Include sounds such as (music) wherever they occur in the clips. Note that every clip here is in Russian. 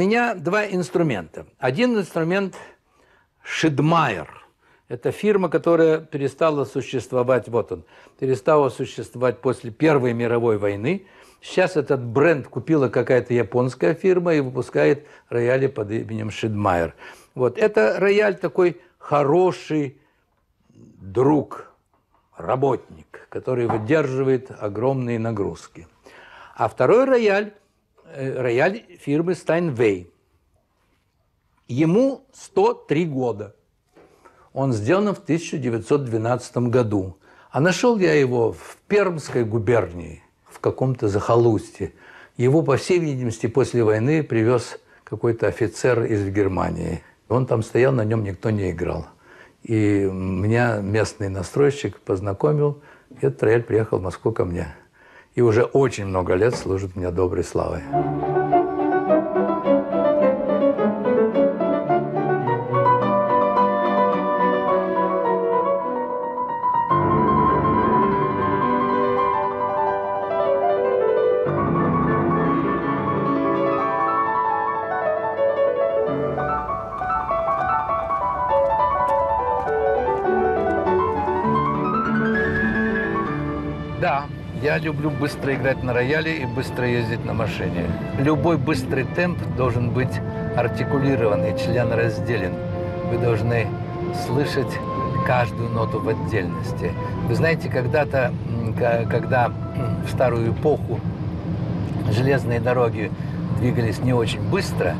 меня два инструмента. Один инструмент – Шидмайер. Это фирма, которая перестала существовать, вот он, перестала существовать после Первой мировой войны. Сейчас этот бренд купила какая-то японская фирма и выпускает рояли под именем Шидмайер. Вот. Это рояль такой хороший друг, работник, который выдерживает огромные нагрузки. А второй рояль рояль фирмы Steinway. Ему 103 года. Он сделан в 1912 году. А нашел я его в Пермской губернии, в каком-то захолустье. Его, по всей видимости, после войны привез какой-то офицер из Германии. Он там стоял, на нем никто не играл. И меня местный настройщик познакомил, и этот рояль приехал в Москву ко мне и уже очень много лет служит мне доброй славой. Люблю быстро играть на рояле и быстро ездить на машине. Любой быстрый темп должен быть артикулированный, член разделен. Вы должны слышать каждую ноту в отдельности. Вы знаете, когда-то, когда в старую эпоху железные дороги двигались не очень быстро,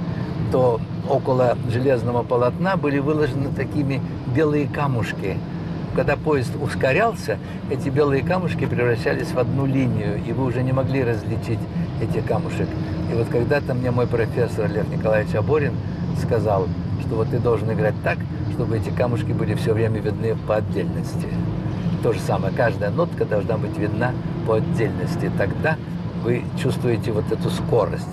то около железного полотна были выложены такими белые камушки – когда поезд ускорялся, эти белые камушки превращались в одну линию, и вы уже не могли различить эти камушек. И вот когда-то мне мой профессор Лев Николаевич Аборин сказал, что вот ты должен играть так, чтобы эти камушки были все время видны по отдельности. То же самое, каждая нотка должна быть видна по отдельности. Тогда вы чувствуете вот эту скорость.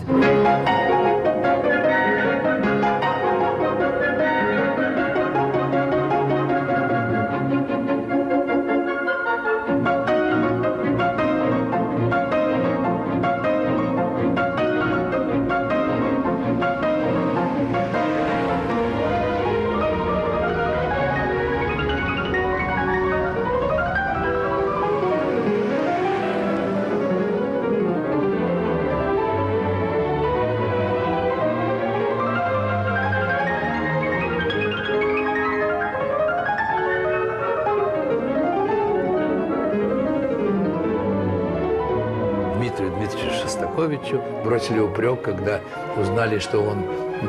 Шостаковичу. Бросили упрек, когда узнали, что он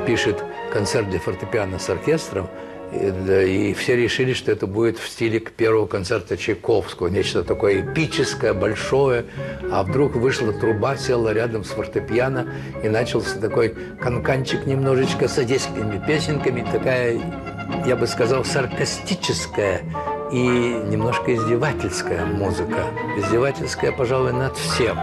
пишет концерт для фортепиано с оркестром, и, и все решили, что это будет в стиле первого концерта Чайковского, нечто такое эпическое, большое. А вдруг вышла труба, села рядом с фортепиано, и начался такой канканчик немножечко с одесскими песенками, такая, я бы сказал, саркастическая и немножко издевательская музыка. Издевательская, пожалуй, над всем.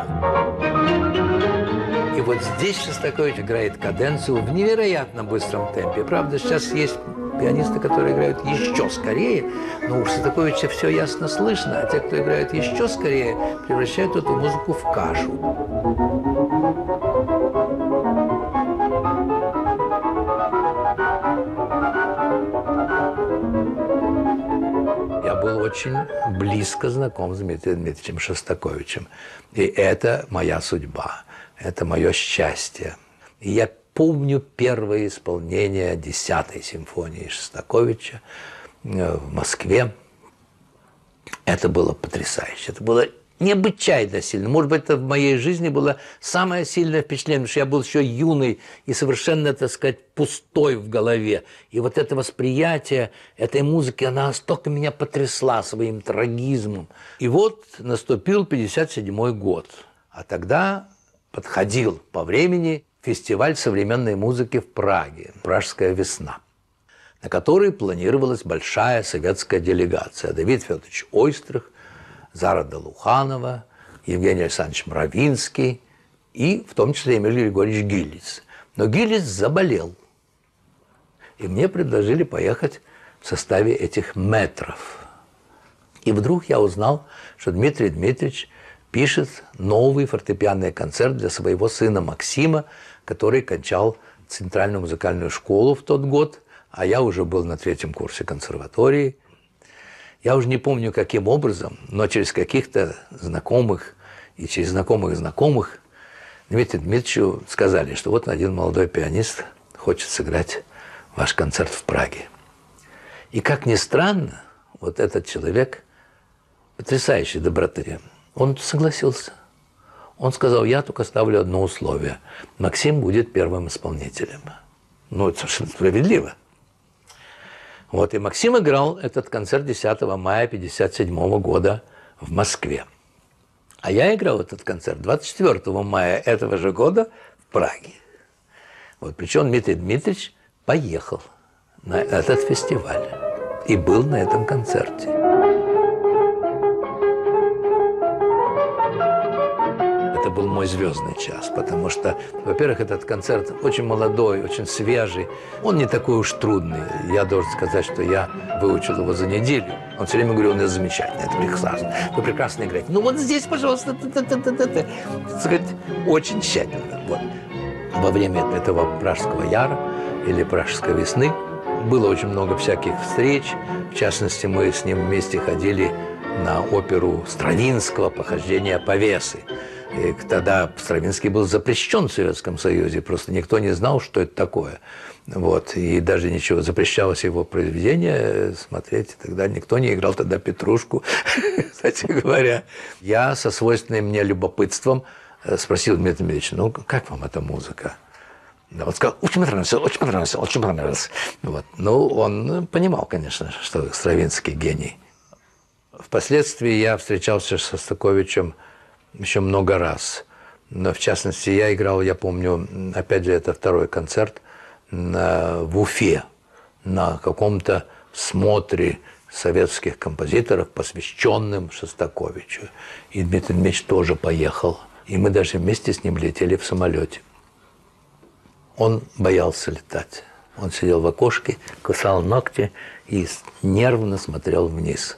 И вот здесь Шостакович играет каденцию в невероятно быстром темпе. Правда, сейчас есть пианисты, которые играют еще скорее, но у Шостаковича все ясно слышно, а те, кто играет еще скорее, превращают эту музыку в кашу. Очень близко знаком с Дмитрием Дмитриевичем Шостаковичем. И это моя судьба это мое счастье. И я помню первое исполнение десятой симфонии Шостаковича э, в Москве. Это было потрясающе. Это было необычайно сильно. Может быть, это в моей жизни было самое сильное впечатление, потому что я был еще юный и совершенно, так сказать, пустой в голове. И вот это восприятие этой музыки, она настолько меня потрясла своим трагизмом. И вот наступил 57 год. А тогда подходил по времени фестиваль современной музыки в Праге, «Пражская весна», на который планировалась большая советская делегация. Давид Федорович Ойстрых, Зара Долуханова, Евгений Александрович Мравинский и в том числе Эмилий Григорьевич Гиллиц. Но Гиллиц заболел. И мне предложили поехать в составе этих метров. И вдруг я узнал, что Дмитрий Дмитриевич пишет новый фортепианный концерт для своего сына Максима, который кончал Центральную музыкальную школу в тот год, а я уже был на третьем курсе консерватории. Я уже не помню, каким образом, но через каких-то знакомых и через знакомых знакомых Дмитрию Дмитриевичу сказали, что вот один молодой пианист хочет сыграть ваш концерт в Праге. И как ни странно, вот этот человек потрясающей доброты, он согласился. Он сказал, я только ставлю одно условие. Максим будет первым исполнителем. Ну, это совершенно справедливо. Вот, и Максим играл этот концерт 10 мая 1957 года в Москве. А я играл этот концерт 24 мая этого же года в Праге. Вот, причем Дмитрий Дмитриевич поехал на этот фестиваль и был на этом концерте. Был мой звездный час, потому что, во-первых, этот концерт очень молодой, очень свежий. Он не такой уж трудный. Я должен сказать, что я выучил его за неделю. Он все время говорил, он замечательный, это прекрасно, вы прекрасно играете. Ну вот здесь, пожалуйста, сказать, очень тщательно. Вот. Во время этого Пражского яра или Пражской весны было очень много всяких встреч. В частности, мы с ним вместе ходили на оперу Стравинского «Похождение повесы». И тогда Стравинский был запрещен в Советском Союзе, просто никто не знал, что это такое. Вот. И даже ничего, запрещалось его произведение смотреть. Тогда никто не играл тогда Петрушку, (laughs) кстати говоря. Я со свойственным мне любопытством э, спросил Дмитрия Дмитриевича, ну, как вам эта музыка? Да, он сказал, очень понравился, очень понравился, очень понравился. Вот. Ну, он понимал, конечно, что Стравинский гений. Впоследствии я встречался с Шостаковичем еще много раз. Но, в частности, я играл, я помню, опять же, это второй концерт в Уфе на каком-то смотре советских композиторов, посвященным Шостаковичу. И Дмитрий Дмитриевич тоже поехал. И мы даже вместе с ним летели в самолете. Он боялся летать. Он сидел в окошке, кусал ногти и нервно смотрел вниз.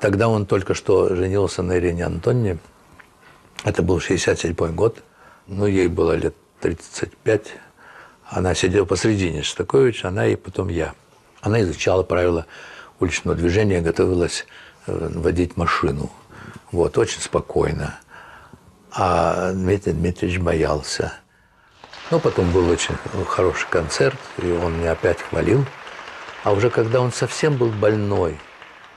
Тогда он только что женился на Ирине Антоне, это был 67 год, ну, ей было лет 35. Она сидела посредине Шостаковича, она и потом я. Она изучала правила уличного движения, готовилась э, водить машину. Вот, очень спокойно. А Дмитрий Дмитриевич боялся. Но ну, потом был очень хороший концерт, и он меня опять хвалил. А уже когда он совсем был больной,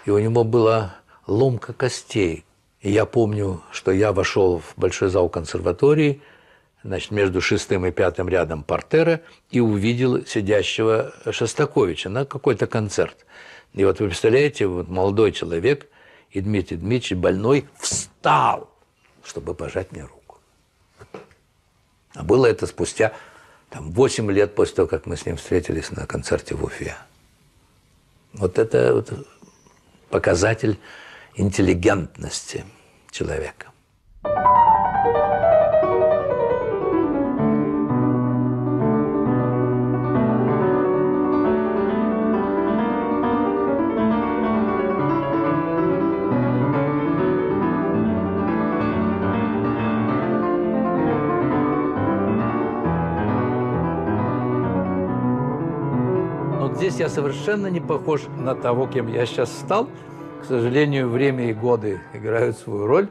и у него была ломка костей, и я помню, что я вошел в большой зал консерватории, значит, между шестым и пятым рядом портера, и увидел сидящего Шостаковича на какой-то концерт. И вот вы представляете, вот молодой человек, и Дмитрий Дмитриевич больной встал, чтобы пожать мне руку. А было это спустя там, 8 лет после того, как мы с ним встретились на концерте в Уфе. Вот это вот показатель интеллигентности человека. здесь я совершенно не похож на того, кем я сейчас стал. К сожалению, время и годы играют свою роль.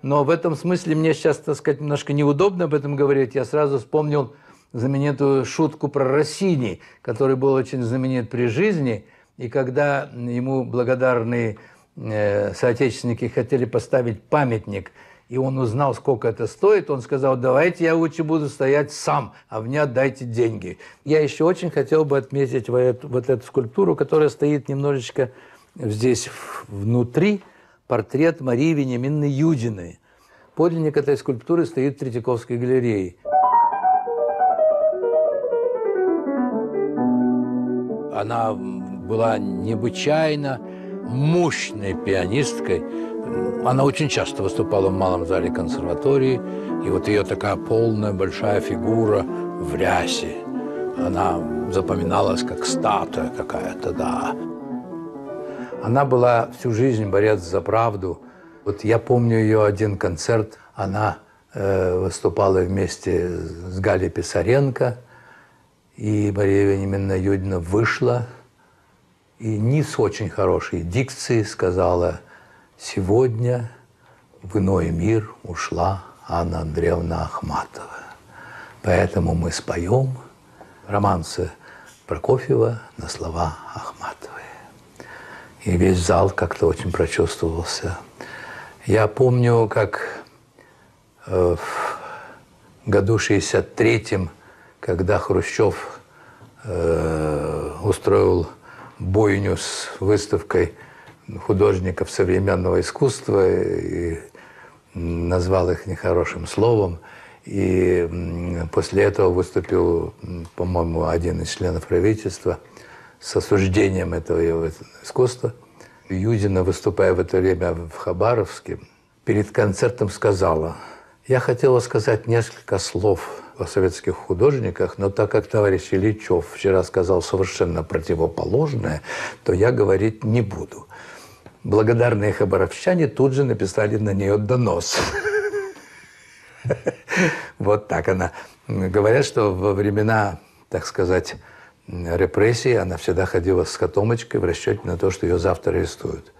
Но в этом смысле мне сейчас, так сказать, немножко неудобно об этом говорить. Я сразу вспомнил знаменитую шутку про Россини, который был очень знаменит при жизни. И когда ему благодарные э, соотечественники хотели поставить памятник, и он узнал, сколько это стоит, он сказал, давайте я лучше буду стоять сам, а мне отдайте деньги. Я еще очень хотел бы отметить вот эту, скульптуру, которая стоит немножечко здесь внутри портрет Марии Вениаминовны Юдиной. Подлинник этой скульптуры стоит в Третьяковской галерее. Она была необычайно мощной пианисткой. Она очень часто выступала в малом зале консерватории, и вот ее такая полная большая фигура в рясе. Она запоминалась как статуя какая-то, да. Она была всю жизнь борец за правду. Вот я помню ее один концерт, она э, выступала вместе с Галей Писаренко, И Мария Вениаминовна Юдина вышла и с очень хорошей дикцией сказала, сегодня в иной мир ушла Анна Андреевна Ахматова. Поэтому мы споем романсы Прокофьева на слова Ахматовой. И весь зал как-то очень прочувствовался. Я помню, как э, в году 63-м, когда Хрущев э, устроил бойню с выставкой художников современного искусства и назвал их нехорошим словом. И после этого выступил, по-моему, один из членов правительства с осуждением этого искусства. Юдина, выступая в это время в Хабаровске, перед концертом сказала, я хотела сказать несколько слов о советских художниках, но так как товарищ Ильичев вчера сказал совершенно противоположное, то я говорить не буду. Благодарные хабаровчане тут же написали на нее донос. (laughs) Вот так она. Говорят, что во времена, так сказать, репрессий она всегда ходила с котомочкой в расчете на то, что ее завтра арестуют.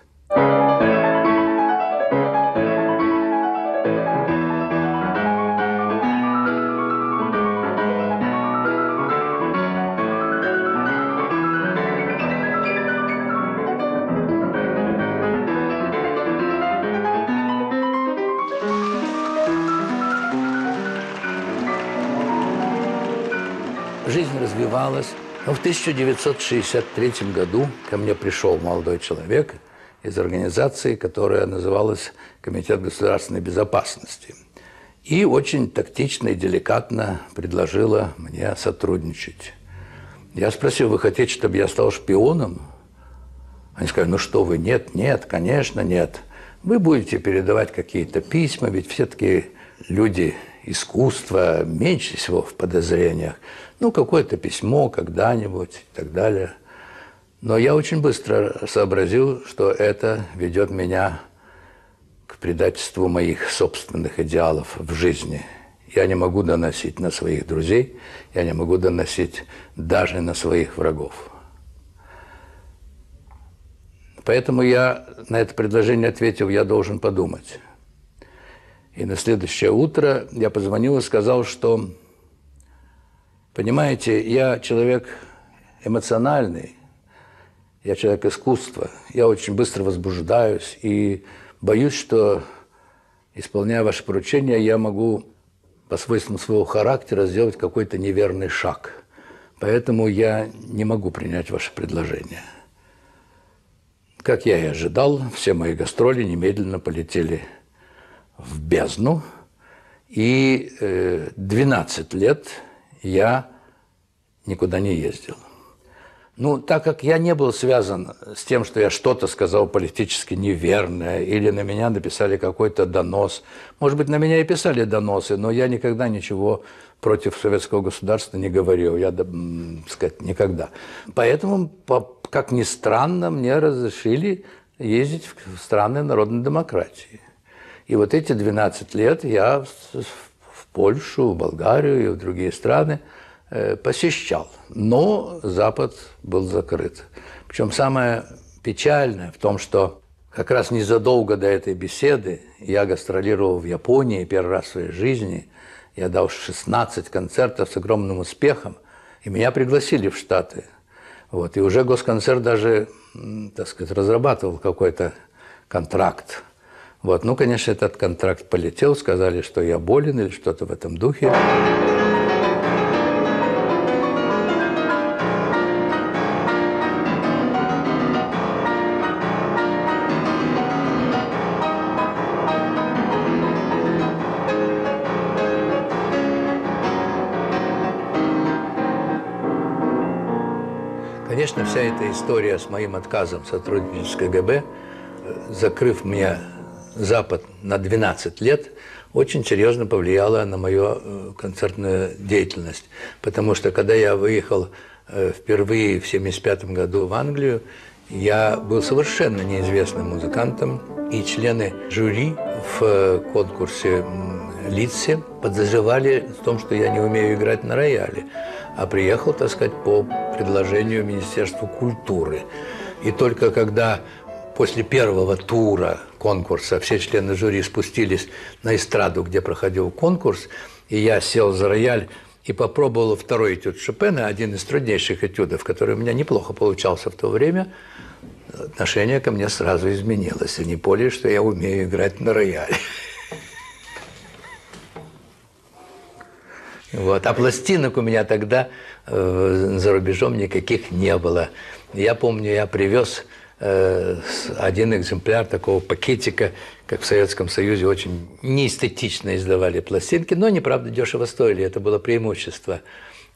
жизнь развивалась. Но в 1963 году ко мне пришел молодой человек из организации, которая называлась Комитет государственной безопасности. И очень тактично и деликатно предложила мне сотрудничать. Я спросил, вы хотите, чтобы я стал шпионом? Они сказали, ну что вы, нет, нет, конечно, нет. Вы будете передавать какие-то письма, ведь все-таки люди искусства меньше всего в подозрениях. Ну, какое-то письмо когда-нибудь и так далее. Но я очень быстро сообразил, что это ведет меня к предательству моих собственных идеалов в жизни. Я не могу доносить на своих друзей, я не могу доносить даже на своих врагов. Поэтому я на это предложение ответил, я должен подумать. И на следующее утро я позвонил и сказал, что Понимаете, я человек эмоциональный, я человек искусства, я очень быстро возбуждаюсь и боюсь, что, исполняя ваше поручение, я могу по свойствам своего характера сделать какой-то неверный шаг. Поэтому я не могу принять ваше предложение. Как я и ожидал, все мои гастроли немедленно полетели в бездну. И 12 э, лет я никуда не ездил. Ну, так как я не был связан с тем, что я что-то сказал политически неверное, или на меня написали какой-то донос. Может быть, на меня и писали доносы, но я никогда ничего против советского государства не говорил. Я, так сказать, никогда. Поэтому, как ни странно, мне разрешили ездить в страны народной демократии. И вот эти 12 лет я в Польшу, в Болгарию и в другие страны э, посещал. Но Запад был закрыт. Причем самое печальное в том, что как раз незадолго до этой беседы я гастролировал в Японии первый раз в своей жизни. Я дал 16 концертов с огромным успехом, и меня пригласили в Штаты. Вот, и уже Госконцерт даже, так сказать, разрабатывал какой-то контракт вот. Ну, конечно, этот контракт полетел, сказали, что я болен или что-то в этом духе. Конечно, вся эта история с моим отказом сотрудничать с КГБ, э, закрыв мне Запад на 12 лет очень серьезно повлияло на мою э, концертную деятельность. Потому что когда я выехал э, впервые в 1975 году в Англию, я был совершенно неизвестным музыкантом, и члены жюри в э, конкурсе Литсе подозревали в том, что я не умею играть на рояле, а приехал, так сказать, по предложению Министерства культуры. И только когда после первого тура конкурса все члены жюри спустились на эстраду, где проходил конкурс, и я сел за рояль и попробовал второй этюд Шопена, один из труднейших этюдов, который у меня неплохо получался в то время, отношение ко мне сразу изменилось. Они поняли, что я умею играть на рояле. Вот. А пластинок у меня тогда э, за рубежом никаких не было. Я помню, я привез один экземпляр такого пакетика, как в Советском Союзе очень неэстетично издавали пластинки, но они, правда, дешево стоили, это было преимущество.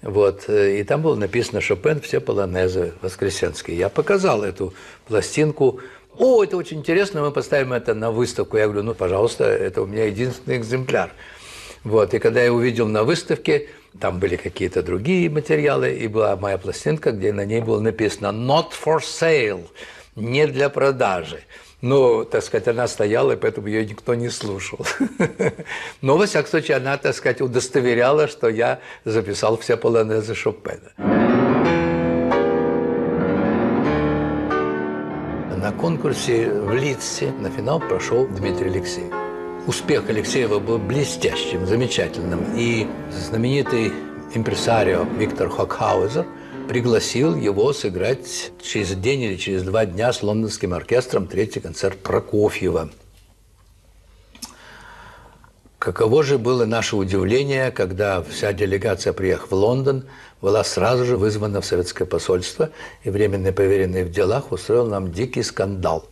Вот. И там было написано «Шопен, все полонезы воскресенские». Я показал эту пластинку. О, это очень интересно, мы поставим это на выставку. Я говорю, ну, пожалуйста, это у меня единственный экземпляр. Вот, и когда я увидел на выставке, там были какие-то другие материалы, и была моя пластинка, где на ней было написано «Not for sale», не для продажи. Ну, так сказать, она стояла, и поэтому ее никто не слушал. (laughs) Но, во всяком случае, она, так сказать, удостоверяла, что я записал все полонезы Шопена. На конкурсе в Литсе на финал прошел Дмитрий Алексеев. Успех Алексеева был блестящим, замечательным. И знаменитый импресарио Виктор Хокхаузер пригласил его сыграть через день или через два дня с лондонским оркестром третий концерт Прокофьева. Каково же было наше удивление, когда вся делегация, приехав в Лондон, была сразу же вызвана в советское посольство, и временный поверенный в делах устроил нам дикий скандал,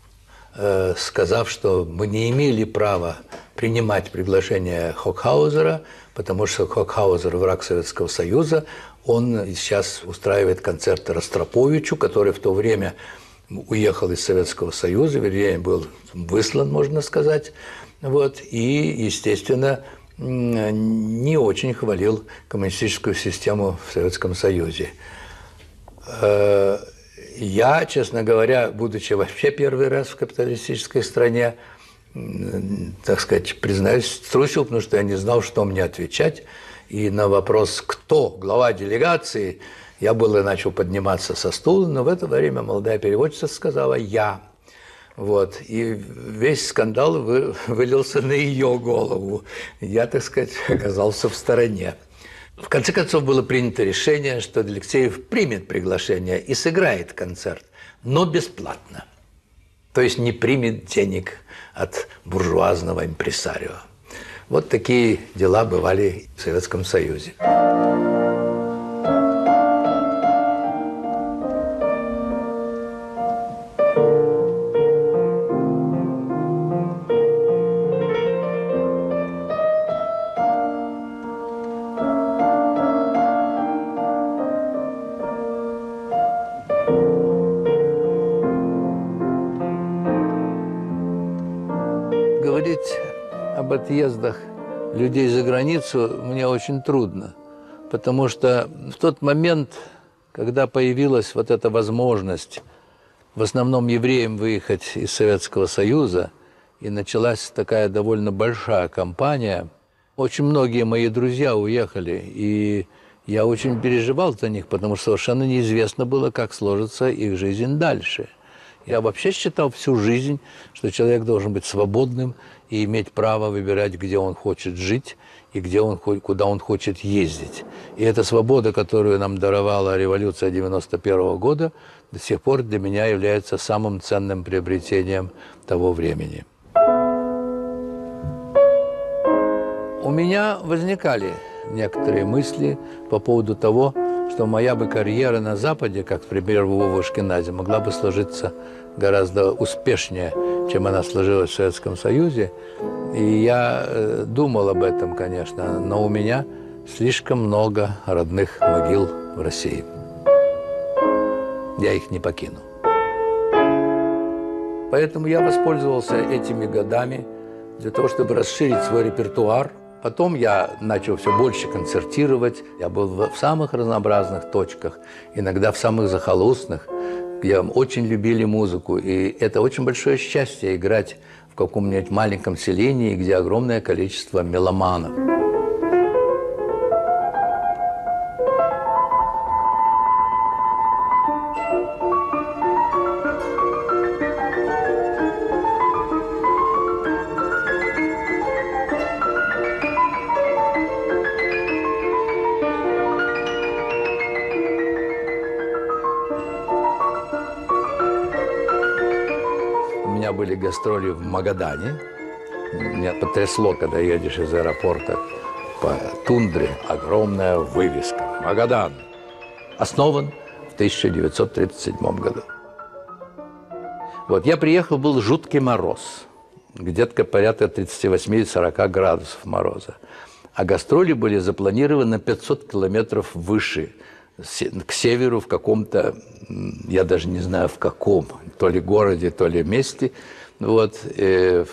э, сказав, что мы не имели права принимать приглашение Хокхаузера, потому что Хокхаузер – враг Советского Союза. Он сейчас устраивает концерты Ростроповичу, который в то время уехал из Советского Союза, вернее, был выслан, можно сказать. Вот, и, естественно, не очень хвалил коммунистическую систему в Советском Союзе. Э, я, честно говоря, будучи вообще первый раз в капиталистической стране, так сказать, признаюсь, струсил, потому что я не знал, что мне отвечать. И на вопрос, кто глава делегации, я было начал подниматься со стула, но в это время молодая переводчица сказала «я». Вот. И весь скандал вы, вылился на ее голову. Я, так сказать, оказался в стороне. В конце концов было принято решение, что Алексеев примет приглашение и сыграет концерт, но бесплатно. То есть не примет денег от буржуазного импресарио. Вот такие дела бывали в Советском Союзе. отъездах людей за границу мне очень трудно, потому что в тот момент, когда появилась вот эта возможность в основном евреям выехать из Советского Союза, и началась такая довольно большая кампания, очень многие мои друзья уехали, и я очень переживал за них, потому что совершенно неизвестно было, как сложится их жизнь дальше. Я вообще считал всю жизнь, что человек должен быть свободным и иметь право выбирать, где он хочет жить и где он, куда он хочет ездить. И эта свобода, которую нам даровала революция 91 года, до сих пор для меня является самым ценным приобретением того времени. У меня возникали некоторые мысли по поводу того, что моя бы карьера на Западе, как, например, в Вовушкиназе, могла бы сложиться гораздо успешнее, чем она сложилась в Советском Союзе. И я э, думал об этом, конечно, но у меня слишком много родных могил в России. Я их не покину. Поэтому я воспользовался этими годами для того, чтобы расширить свой репертуар – Потом я начал все больше концертировать. Я был в самых разнообразных точках, иногда в самых захолустных. Я очень любили музыку, и это очень большое счастье играть в каком-нибудь маленьком селении, где огромное количество меломанов. Магадане. Меня потрясло, когда едешь из аэропорта по тундре. Огромная вывеска. Магадан. Основан в 1937 году. Вот, я приехал, был жуткий мороз. Где-то порядка 38-40 градусов мороза. А гастроли были запланированы на 500 километров выше, к северу в каком-то, я даже не знаю в каком, то ли городе, то ли месте, вот, э,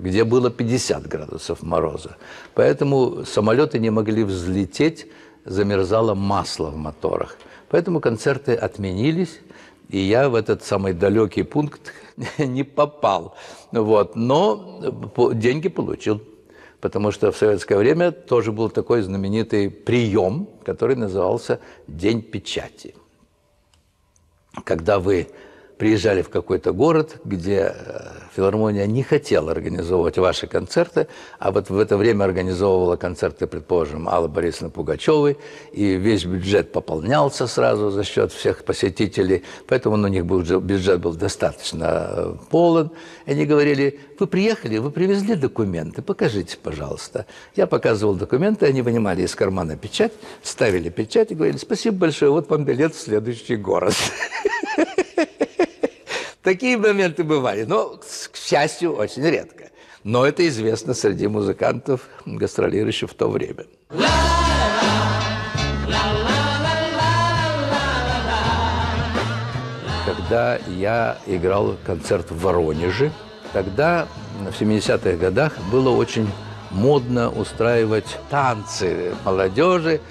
где было 50 градусов мороза. Поэтому самолеты не могли взлететь, замерзало масло в моторах. Поэтому концерты отменились, и я в этот самый далекий пункт (laughs) не попал. Вот, но деньги получил. Потому что в советское время тоже был такой знаменитый прием, который назывался «День печати». Когда вы приезжали в какой-то город, где э, филармония не хотела организовывать ваши концерты, а вот в это время организовывала концерты, предположим, Алла Борисовна Пугачевой, и весь бюджет пополнялся сразу за счет всех посетителей, поэтому у них был, бюджет был достаточно э, полон. И они говорили, вы приехали, вы привезли документы, покажите, пожалуйста. Я показывал документы, они вынимали из кармана печать, ставили печать и говорили, спасибо большое, вот вам билет в следующий город. (laughs) Такие моменты бывали, но, к счастью, очень редко. Но это известно среди музыкантов, гастролирующих в то время. Когда я играл концерт в Воронеже, тогда в 70-х годах было очень модно устраивать танцы молодежи.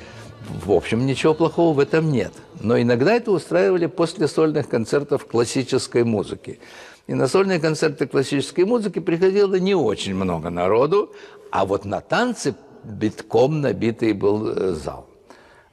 В общем, ничего плохого в этом нет. Но иногда это устраивали после сольных концертов классической музыки. И на сольные концерты классической музыки приходило не очень много народу, а вот на танцы битком набитый был э, зал.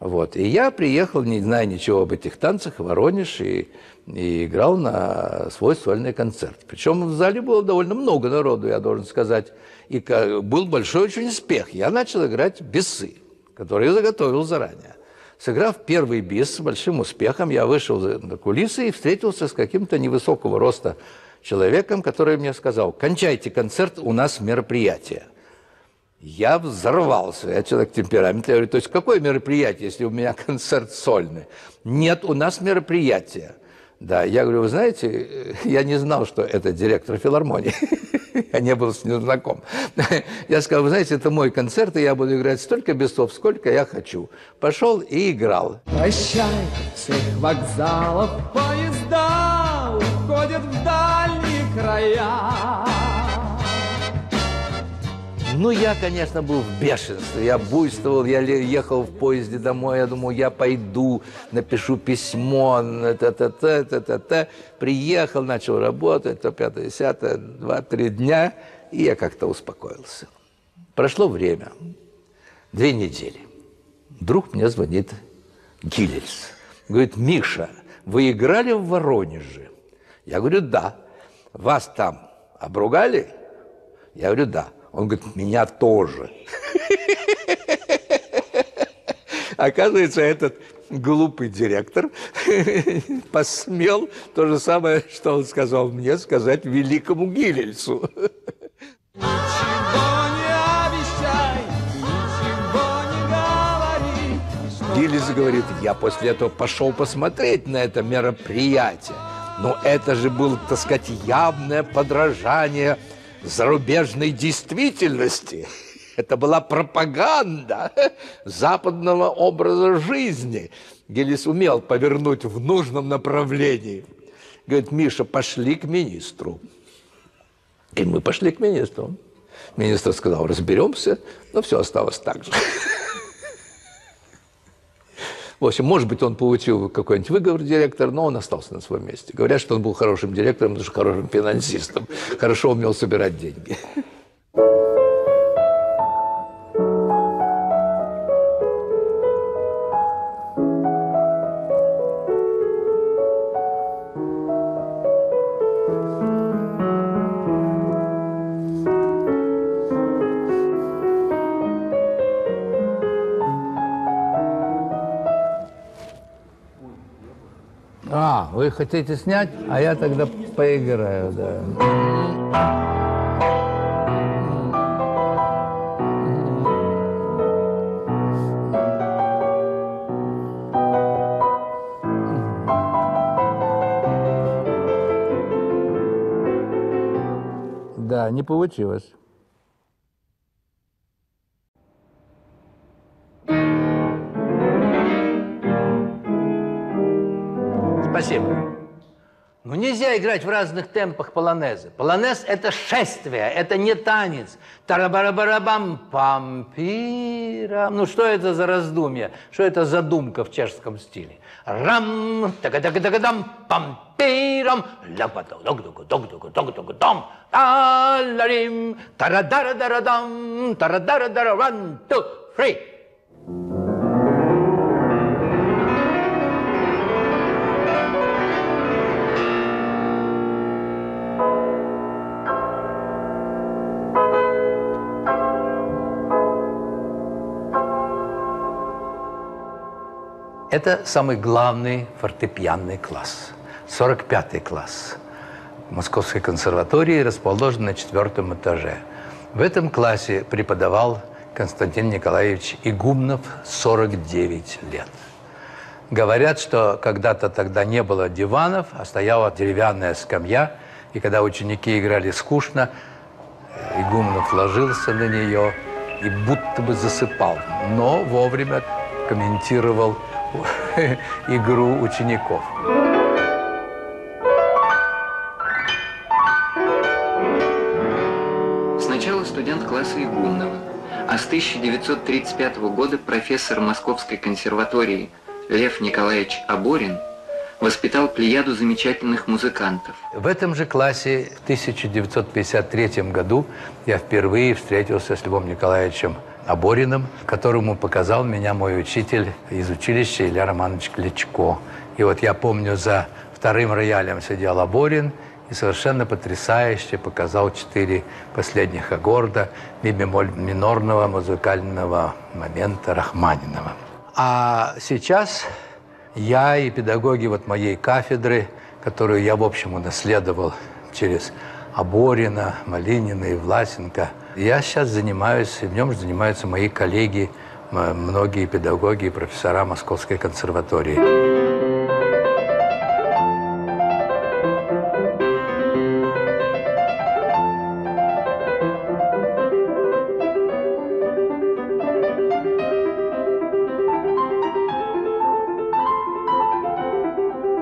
Вот. И я приехал, не зная ничего об этих танцах, в Воронеж и, и играл на свой сольный концерт. Причем в зале было довольно много народу, я должен сказать. И был большой очень успех. Я начал играть бесы, которые заготовил заранее. Сыграв первый бис с большим успехом, я вышел на кулисы и встретился с каким-то невысокого роста человеком, который мне сказал, кончайте концерт, у нас мероприятие. Я взорвался, я человек темперамента. Я говорю, то есть какое мероприятие, если у меня (laughs) концерт сольный? Нет, у нас мероприятие. Да, я говорю, вы знаете, я не знал, что это директор филармонии. (laughs) (laughs) Я не был с ним знаком. (laughs) Я сказал, вы знаете, это мой концерт, и я буду играть столько бесов, сколько я хочу. Пошел и играл. Прощай, всех вокзалов поезда уходят в дальние края. Ну, я, конечно, был в бешенстве. Я буйствовал, я ехал в поезде домой. Я думал, я пойду, напишу письмо, та та та та та та Приехал, начал работать, то пятое, десятое, два-три дня, и я как-то успокоился. Прошло время, две недели. Вдруг мне звонит Гиллельс. Говорит, Миша, вы играли в Воронеже? Я говорю, да. Вас там обругали? Я говорю, да. Он говорит, меня тоже. Оказывается, этот глупый директор (laughs) посмел то же самое, что он сказал мне, сказать великому Гилельсу. Гиллис говорит, я после этого пошел посмотреть на это мероприятие. Но это же было, так сказать, явное подражание зарубежной действительности. Это была пропаганда западного образа жизни. Гелис умел повернуть в нужном направлении. Говорит, Миша, пошли к министру. И мы пошли к министру. Министр сказал, разберемся, но все осталось так же. В общем, может быть, он получил какой-нибудь выговор директор, но он остался на своем месте. Говорят, что он был хорошим директором, даже хорошим финансистом. Хорошо умел собирать деньги. А, вы хотите снять, а я тогда поиграю, да. Да, не получилось. Спасибо. Ну, нельзя играть в разных темпах полонеза. Полонез – это шествие, это не танец. Тарабарабарабам, пампирам. Ну, что это за раздумье? Что это за думка в чешском стиле? Рам, тага-тага-тага-дам, пампирам, ляпа-дог-дог-дог-дог-дог-дог-дом, таларим, тарадара-дара-дам, тарадара-дара, one, two, three. Это самый главный фортепианный класс, 45-й класс Московской консерватории, расположен на четвертом этаже. В этом классе преподавал Константин Николаевич Игумнов 49 лет. Говорят, что когда-то тогда не было диванов, а стояла деревянная скамья, и когда ученики играли скучно, Игумнов ложился на нее и будто бы засыпал, но вовремя комментировал (laughs) игру учеников. Сначала студент класса Игумнова, а с 1935 года профессор Московской консерватории Лев Николаевич Аборин воспитал плеяду замечательных музыкантов. В этом же классе в 1953 году я впервые встретился с Львом Николаевичем Абориным, которому показал меня мой учитель из училища Илья Романович Кличко. И вот я помню, за вторым роялем сидел Аборин и совершенно потрясающе показал четыре последних аккорда ми бемоль минорного музыкального момента Рахманинова. А сейчас я и педагоги вот моей кафедры, которую я, в общем, унаследовал через Аборина, Малинина и Власенко. Я сейчас занимаюсь, и в нем занимаются мои коллеги, многие педагоги и профессора Московской консерватории.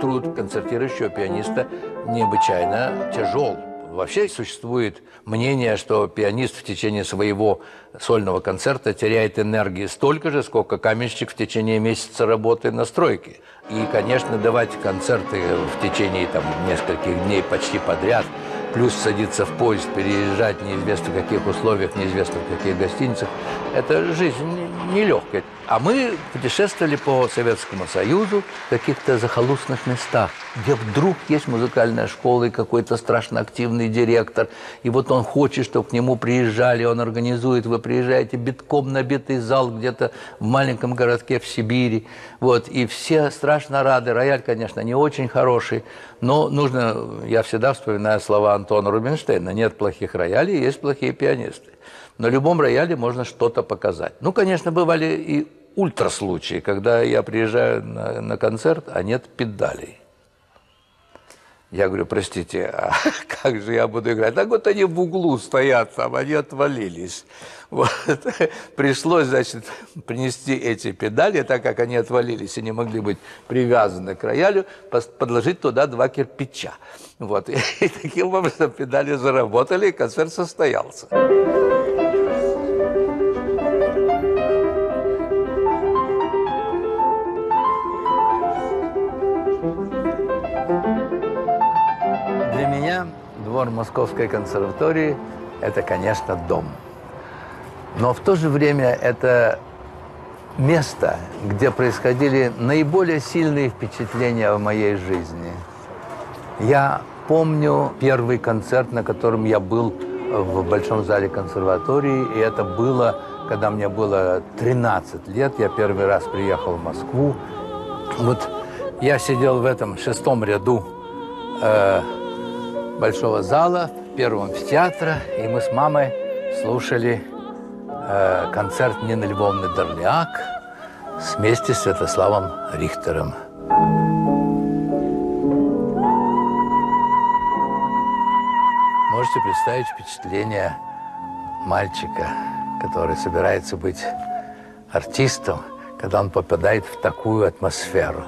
Труд концертирующего пианиста необычайно тяжел. Вообще существует мнение, что пианист в течение своего сольного концерта теряет энергии столько же, сколько каменщик в течение месяца работы на стройке. И, конечно, давать концерты в течение там, нескольких дней почти подряд, плюс садиться в поезд, переезжать неизвестно в каких условиях, неизвестно в каких гостиницах, это жизнь нелегкая. А мы путешествовали по Советскому Союзу в каких-то захолустных местах, где вдруг есть музыкальная школа и какой-то страшно активный директор. И вот он хочет, чтобы к нему приезжали, он организует, вы приезжаете, битком набитый зал где-то в маленьком городке в Сибири. Вот, и все страшно рады. Рояль, конечно, не очень хороший, но нужно, я всегда вспоминаю слова Антона Рубинштейна, нет плохих роялей, есть плохие пианисты. На любом рояле можно что-то показать. Ну, конечно, бывали и ультраслучаи, когда я приезжаю на, на концерт, а нет педалей. Я говорю, простите, а (laughs) как же я буду играть? Так вот они в углу стоят там, они отвалились. (laughs) Вот. Пришлось, значит, принести эти педали, так как они отвалились и не могли быть привязаны к роялю, подложить туда два кирпича. Вот. И, (laughs) и таким образом педали заработали, и концерт состоялся. Двор Московской консерватории – это, конечно, дом. Но в то же время это место, где происходили наиболее сильные впечатления в моей жизни. Я помню первый концерт, на котором я был в Большом зале консерватории, и это было, когда мне было 13 лет, я первый раз приехал в Москву. Вот я сидел в этом шестом ряду э, Большого зала, в первом театра, и мы с мамой слушали э, концерт Нины Львовны Дорляк вместе с Святославом Рихтером. Можете представить впечатление мальчика, который собирается быть артистом, когда он попадает в такую атмосферу.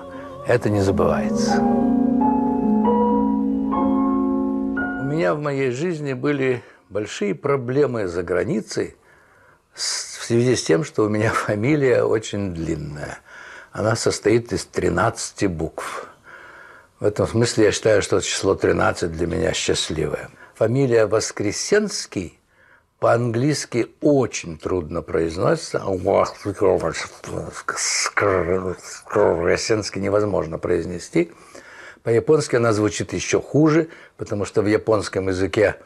Это не забывается. Меня в моей жизни были большие проблемы за границей в связи с тем, что у меня (laughs) фамилия очень длинная. Она состоит из 13 букв. В этом смысле я считаю, что число 13 для меня счастливое. Фамилия Воскресенский по-английски очень трудно произносится. Воскресенский невозможно произнести. По-японски она звучит еще хуже, потому что в японском языке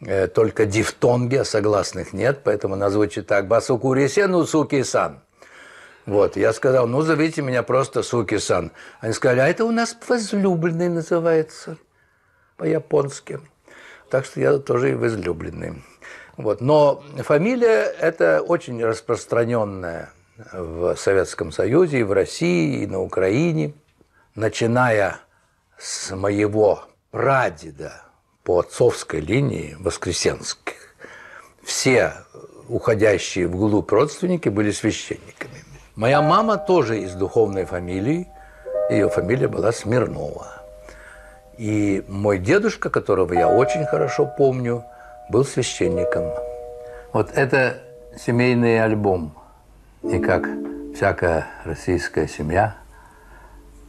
э, только дифтонги, а согласных нет, поэтому она звучит так. Басукурисену суки-сан. Вот, я сказал, ну, зовите меня просто Суки-сан. Они сказали, а это у нас возлюбленный называется по-японски. Так что я тоже и возлюбленный. Вот. Но фамилия – это очень распространенная в Советском Союзе, и в России, и на Украине. Начиная с моего прадеда по отцовской линии Воскресенских, все уходящие вглубь родственники были священниками. Моя мама тоже из духовной фамилии, ее фамилия была Смирнова. И мой дедушка, которого я очень хорошо помню, был священником. Вот это семейный альбом. И как всякая российская семья,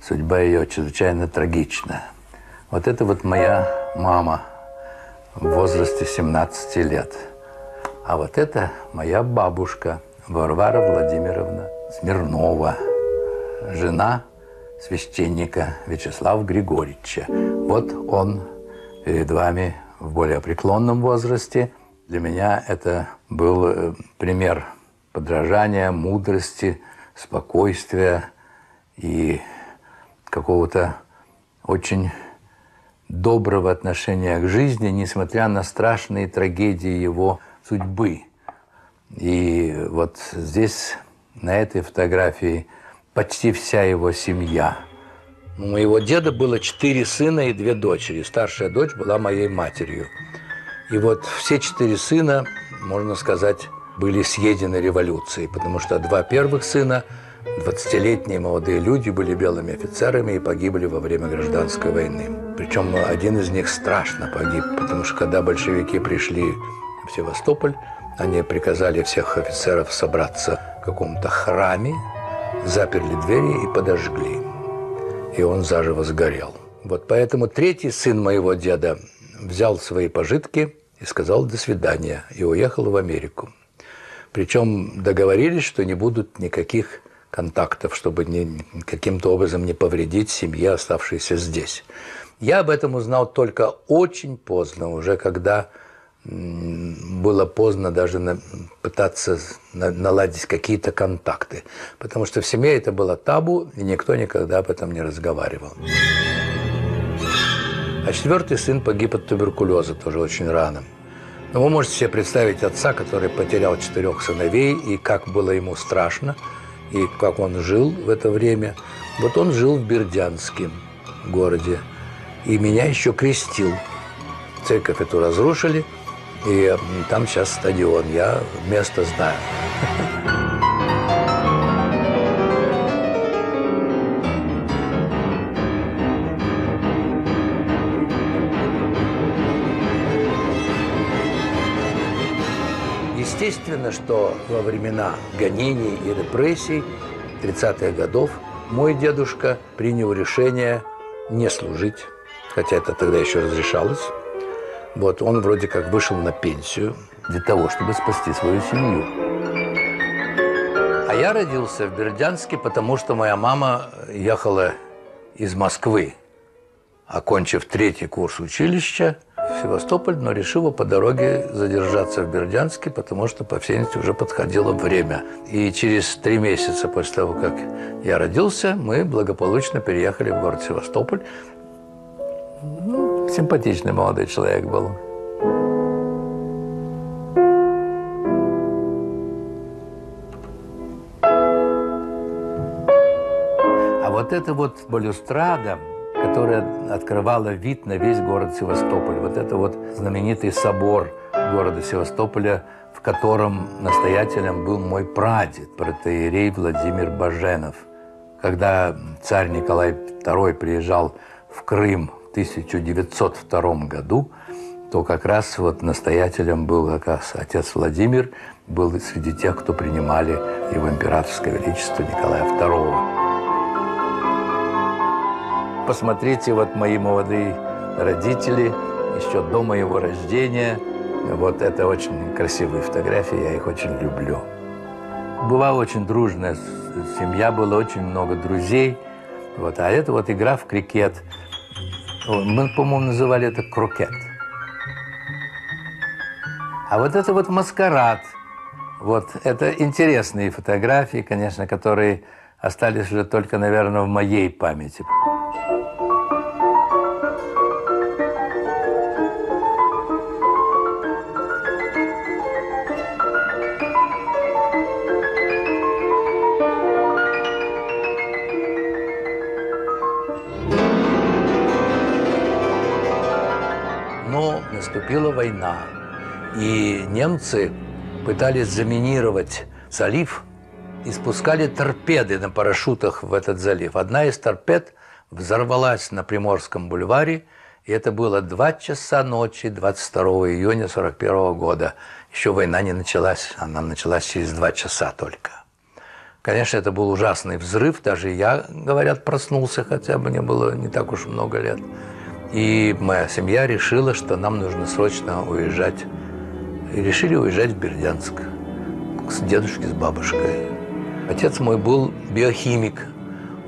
судьба ее чрезвычайно трагична. Вот это вот моя мама в возрасте 17 лет. А вот это моя бабушка Варвара Владимировна Смирнова, жена священника Вячеслава Григорьевича. Вот он перед вами в более преклонном возрасте. Для меня это был э, пример подражания, мудрости, спокойствия и какого-то очень доброго отношения к жизни, несмотря на страшные трагедии его судьбы. И вот здесь, на этой фотографии, почти вся его семья. У моего деда было четыре сына и две дочери. Старшая дочь была моей матерью. И вот все четыре сына, можно сказать, были съедены революцией, потому что два первых сына, 20-летние молодые люди, были белыми офицерами и погибли во время гражданской войны. Причем один из них страшно погиб, потому что когда большевики пришли в Севастополь, они приказали всех офицеров собраться в каком-то храме, заперли двери и подожгли. И он заживо сгорел. Вот поэтому третий сын моего деда взял свои пожитки и сказал «до свидания» и уехал в Америку. Причем договорились, что не будут никаких контактов, чтобы не, каким-то образом не повредить семье, оставшейся здесь. Я об этом узнал только очень поздно, уже когда было поздно даже на, пытаться на, наладить какие-то контакты, потому что в семье это было табу, и никто никогда об этом не разговаривал. А четвертый сын погиб от туберкулеза тоже очень рано. Но вы можете себе представить отца, который потерял четырех сыновей, и как было ему страшно, и как он жил в это время. Вот он жил в Бердянске городе, и меня еще крестил. Церковь эту разрушили – и там сейчас стадион. Я место знаю. (laughs) Естественно, что во времена гонений и репрессий 30-х годов мой дедушка принял решение не служить, хотя это тогда еще разрешалось, Вот он вроде как вышел на пенсию для того, чтобы спасти свою семью. А я родился в Бердянске, потому что моя мама ехала из Москвы, окончив третий курс училища в Севастополь, но решила по дороге задержаться в Бердянске, потому что, по всей видимости, уже подходило время. И через три месяца после того, как я родился, мы благополучно переехали в город Севастополь. Ну, симпатичный молодой человек был. А вот это вот балюстрада, которая открывала вид на весь город Севастополь. Вот это вот знаменитый собор города Севастополя, в котором настоятелем был мой прадед, протеерей Владимир Баженов. Когда царь Николай II приезжал в Крым в 1902 году, то как раз вот настоятелем был как раз отец Владимир, был среди тех, кто принимали его императорское величество Николая II. Посмотрите, вот мои молодые родители еще до моего рождения. Вот это очень красивые фотографии, я их очень люблю. Была очень дружная семья, было очень много друзей. Вот. А это вот игра в крикет. Мы, по-моему, называли это крокет. А вот это вот маскарад. Вот это интересные фотографии, конечно, которые остались уже только, наверное, в моей памяти. Но наступила война, и немцы пытались заминировать залив и спускали торпеды на парашютах в этот залив. Одна из торпед взорвалась на Приморском бульваре, и это было 2 часа ночи 22 июня 1941 года. Еще война не началась, она началась через 2 часа только. Конечно, это был ужасный взрыв, даже я, говорят, проснулся, хотя бы мне было не так уж много лет. И моя семья решила, что нам нужно срочно уезжать. И решили уезжать в Бердянск с дедушкой, с бабушкой. Отец мой был биохимик.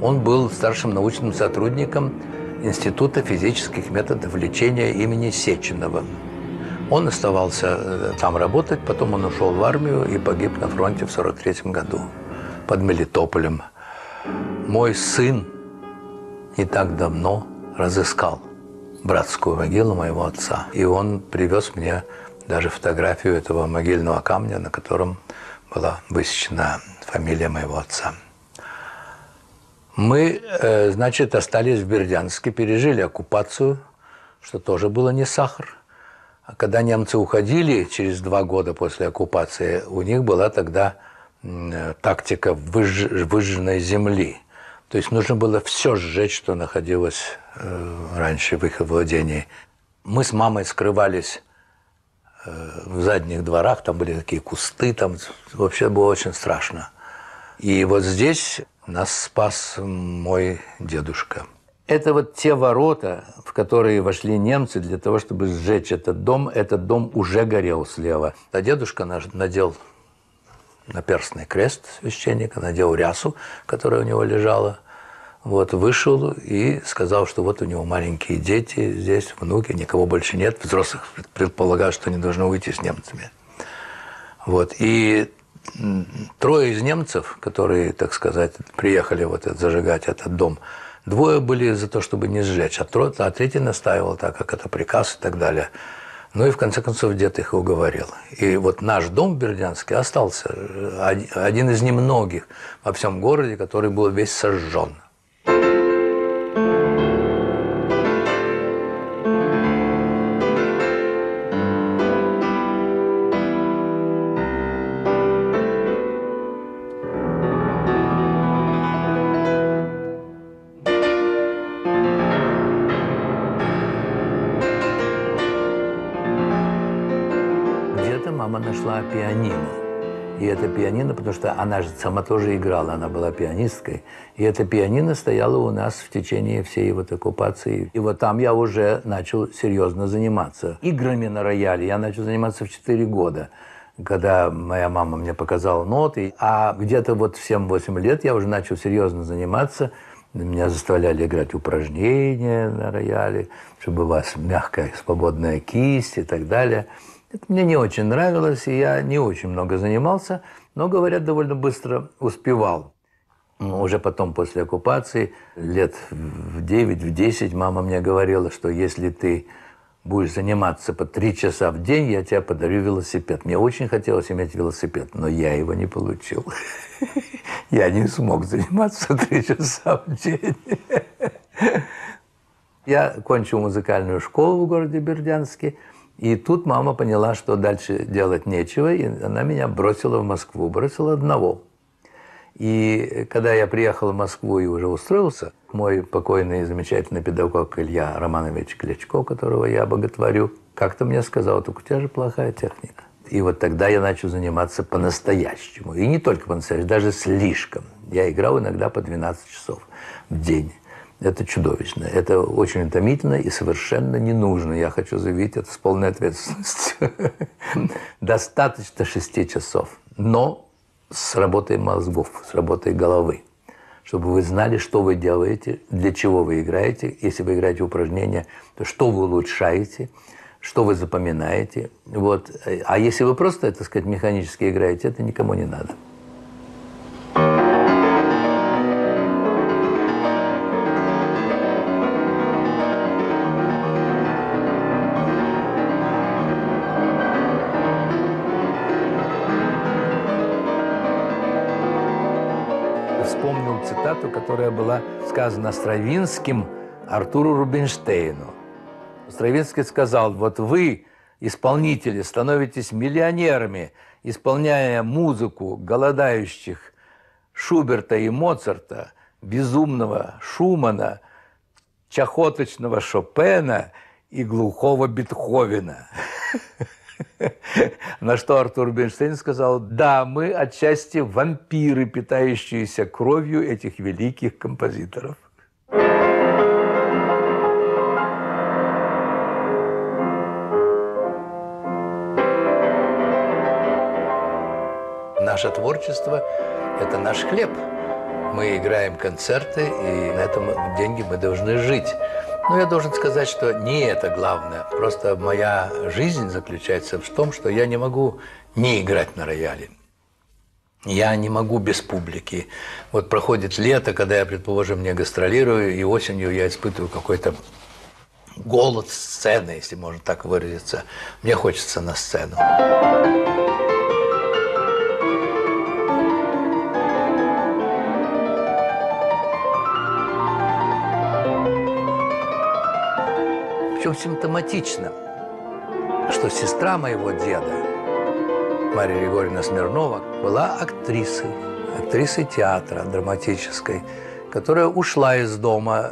Он был старшим научным сотрудником Института физических методов лечения имени Сеченова. Он оставался э, там работать, потом он ушел в армию и погиб на фронте в 43 году под Мелитополем. Мой сын не так давно разыскал братскую могилу моего отца. И он привез мне даже фотографию этого могильного камня, на котором была высечена фамилия моего отца. Мы, э, значит, остались в Бердянске, пережили оккупацию, что тоже было не сахар. А когда немцы уходили через два года после оккупации, у них была тогда тактика выж... выжженной земли. То есть нужно было все сжечь, что находилось э, раньше в их владении. Мы с мамой скрывались э, в задних дворах, там были такие кусты, там вообще было очень страшно. И вот здесь нас спас мой дедушка. Это вот те ворота, в которые вошли немцы для того, чтобы сжечь этот дом. Этот дом уже горел слева. А дедушка наш надел наперстный крест священника, надел рясу, которая у него лежала. Вот, вышел и сказал, что вот у него маленькие дети здесь, внуки, никого больше нет. Взрослых предполагают, что они должны уйти с немцами. Вот, и трое из немцев, которые, так сказать, приехали вот это, зажигать этот дом, двое были за то, чтобы не сжечь, а, тро, а третий настаивал, так как это приказ и так далее. Ну и в конце концов дед их уговорил. И вот наш дом в Бердянске остался один из немногих во всем городе, который был весь сожжен. Пианино. И это пианино, потому что она же сама тоже играла, она была пианисткой. И это пианино стояло у нас в течение всей вот оккупации. И вот там я уже начал серьезно заниматься. Играми на рояле я начал заниматься в 4 года когда моя мама мне показала ноты. А где-то вот в 7-8 лет я уже начал серьезно заниматься. Меня заставляли играть упражнения на рояле, чтобы у вас мягкая, свободная кисть и так далее. Это мне не очень нравилось, и я не очень много занимался, но, говорят, довольно быстро успевал. Ну, уже потом, после оккупации, лет в 9-10, мама мне говорила, что если ты будешь заниматься по три часа в день, я тебе подарю велосипед. Мне очень хотелось иметь велосипед, но я его не получил. (laughs) Я не смог заниматься (laughs) три часа в день. (laughs) Я кончил музыкальную школу в городе Бердянске – и тут мама поняла, что дальше делать нечего, и она меня бросила в Москву, бросила одного. И когда я приехал в Москву и уже устроился, мой покойный замечательный педагог Илья Романович Клячко, которого я боготворю, как-то мне сказал, только у тебя же плохая техника. И вот тогда я начал заниматься по-настоящему. И не только по-настоящему, даже слишком. Я играл иногда по 12 часов в день. Это чудовищно. Это очень утомительно и совершенно не нужно. Я хочу заявить это с полной ответственностью. (laughs) Достаточно шести часов. Но с работой мозгов, с работой головы. Чтобы вы знали, что вы делаете, для чего вы играете. Если вы играете упражнения, то что вы улучшаете, что вы запоминаете. Вот. А если вы просто, так сказать, механически играете, это никому не надо. Которая была сказана Стравинским Артуру Рубинштейну. Стравинский сказал, вот вы, исполнители, становитесь миллионерами, исполняя музыку голодающих Шуберта и Моцарта, безумного Шумана, чахоточного Шопена и глухого Бетховена. (laughs) (laughs) На что Артур Бенштейн сказал, да, мы отчасти вампиры, питающиеся кровью этих великих композиторов. Наше творчество – это наш хлеб. Мы играем концерты, и на этом деньги мы должны жить. Но я должен сказать, что не это главное. Просто моя жизнь заключается в том, что я не могу не играть на рояле. Я не могу без публики. Вот проходит лето, когда я, предположим, не гастролирую, и осенью я испытываю какой-то голод сцены, если можно так выразиться. Мне хочется на сцену. Причем симптоматично, что сестра моего деда, Мария Григорьевна Смирнова, была актрисой, актрисой театра драматической, которая ушла из дома,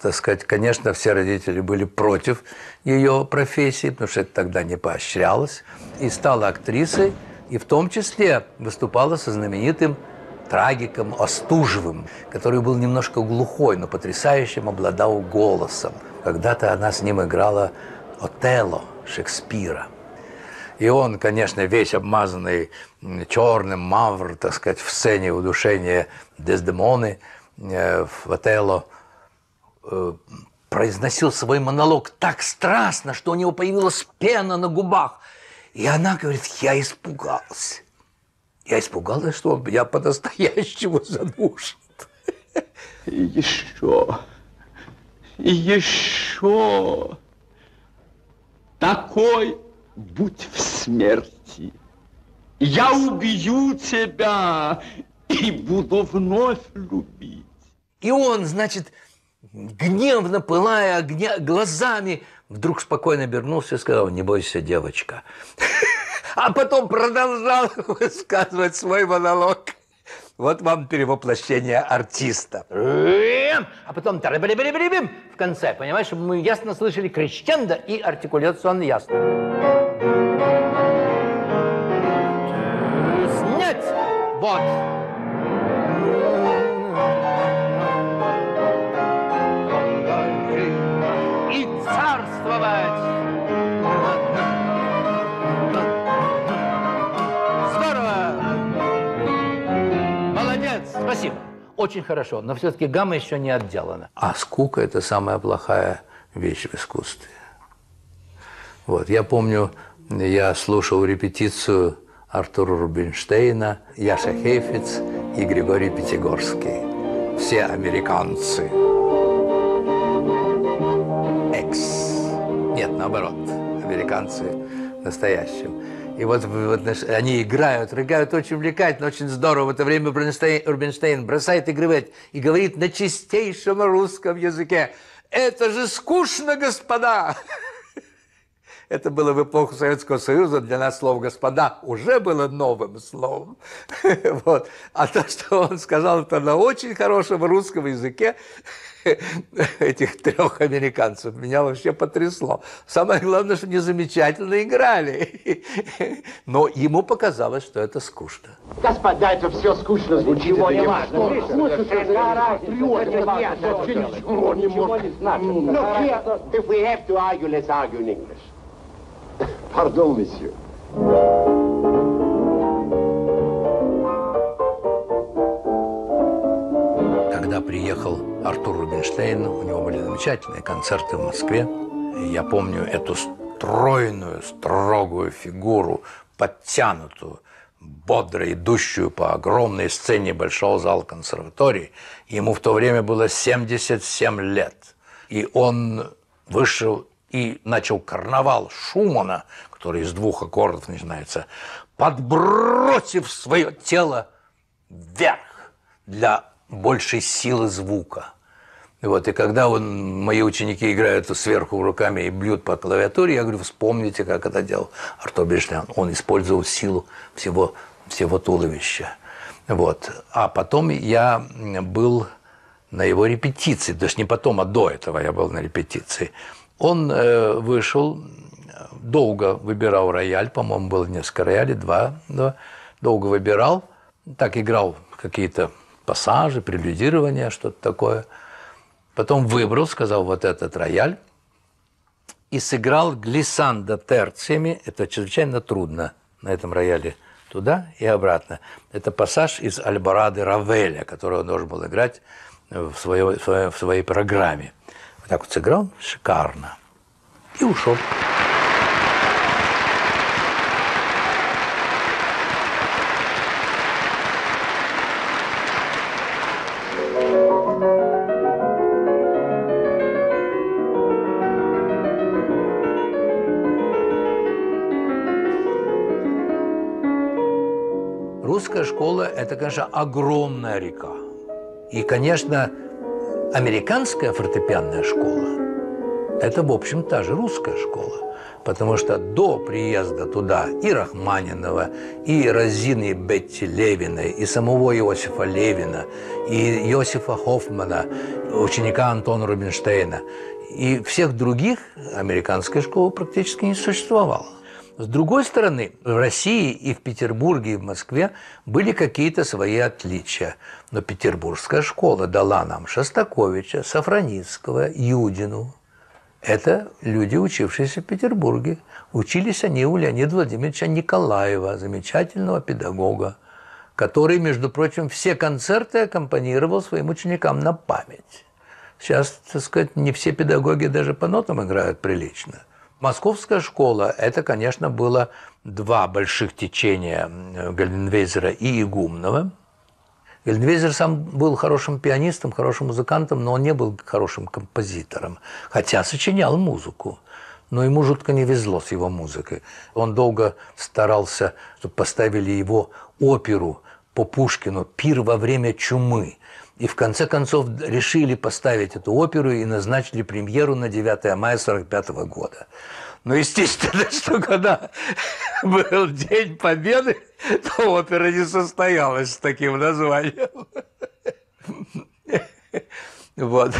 так сказать, конечно, все родители были против ее профессии, потому что это тогда не поощрялось, и стала актрисой, и в том числе выступала со знаменитым трагиком Остужевым, который был немножко глухой, но потрясающим обладал голосом. Когда-то она с ним играла Отелло Шекспира. И он, конечно, весь обмазанный черным, мавр, так сказать, в сцене удушения Дездемоны э, в Отелло, э, произносил свой монолог так страстно, что у него появилась пена на губах. И она говорит, я испугалась. Я испугалась, что он меня по-настоящему задушит. Еще еще такой будь в смерти. Я убью тебя и буду вновь любить. И он, значит, гневно пылая огня, глазами, вдруг спокойно обернулся и сказал, не бойся, девочка. (laughs) А потом продолжал (laughs) высказывать свой монолог. Вот вам перевоплощение артиста. А потом в конце, понимаешь, чтобы мы ясно слышали крещендо и артикуляционно ясно. Вот. Очень хорошо, но все-таки гамма еще не отделана. А скука – это самая плохая вещь в искусстве. Вот, я помню, я слушал репетицию Артура Рубинштейна, Яша Хейфиц и Григорий Пятигорский. Все американцы. Экс. Нет, наоборот, американцы в настоящем. И вот, вот они играют, играют очень увлекательно, очень здорово. В это время Рубинштейн, Рубинштейн бросает игрывать и говорит на чистейшем русском языке. Это же скучно, господа! (laughs) Это было в эпоху Советского Союза. Для нас слово «господа» уже было новым словом. (laughs) Вот. А то, что он сказал это на очень хорошем русском языке, (laughs) этих трех американцев, меня вообще потрясло. Самое главное, что они замечательно играли. (laughs) Но ему показалось, что это скучно. Господа, это все скучно звучит. Ничего не важно. Ничего не значит. Look here, if we have to argue, let's argue in English. (laughs) Pardon, monsieur. Когда приехал Артур Рубинштейн, у него были замечательные концерты в Москве. И я помню эту стройную, строгую фигуру, подтянутую, бодро идущую по огромной сцене большого зала консерватории. Ему в то время было 77 лет. И он вышел и начал карнавал Шумана, который из двух аккордов начинается, подбросив свое тело вверх для большей силы звука. Вот, и когда он, мои ученики играют сверху руками и бьют по клавиатуре, я говорю, вспомните, как это делал Артур Бешлян. Он использовал силу всего, всего туловища. Вот. А потом я был на его репетиции, есть не потом, а до этого я был на репетиции. Он э, вышел, долго выбирал рояль, по-моему, было несколько роялей, два, да, долго выбирал, так играл какие-то пассажи, прелюдирование, что-то такое. Потом выбрал, сказал, вот этот рояль, и сыграл глиссандо терциями. Это чрезвычайно трудно на этом рояле туда и обратно. Это пассаж из Альборады Равеля, который он должен был играть в своей, в своей программе. Вот так вот сыграл, шикарно. И ушел. Конечно, огромная река. И, конечно, американская фортепианная школа – это, в общем, та же русская школа. Потому что до приезда туда и Рахманинова, и Розины Бетти Левиной, и самого Иосифа Левина, и Иосифа Хоффмана, ученика Антона Рубинштейна, и всех других американская школа практически не существовала. С другой стороны, в России и в Петербурге, и в Москве были какие-то свои отличия. Но петербургская школа дала нам Шостаковича, Сафроницкого, Юдину. Это люди, учившиеся в Петербурге. Учились они у Леонида Владимировича Николаева, замечательного педагога, который, между прочим, все концерты аккомпанировал своим ученикам на память. Сейчас, так сказать, не все педагоги даже по нотам играют прилично – Московская школа – это, конечно, было два больших течения Гальденвейзера и Игумнова. Гальденвейзер сам был хорошим пианистом, хорошим музыкантом, но он не был хорошим композитором, хотя сочинял музыку. Но ему жутко не везло с его музыкой. Он долго старался, чтобы поставили его оперу по Пушкину «Пир во время чумы». И в конце концов решили поставить эту оперу и назначили премьеру на 9 мая 1945 года. Но естественно, (laughs) что когда был День Победы, то опера не состоялась с таким названием. (laughs) Вот.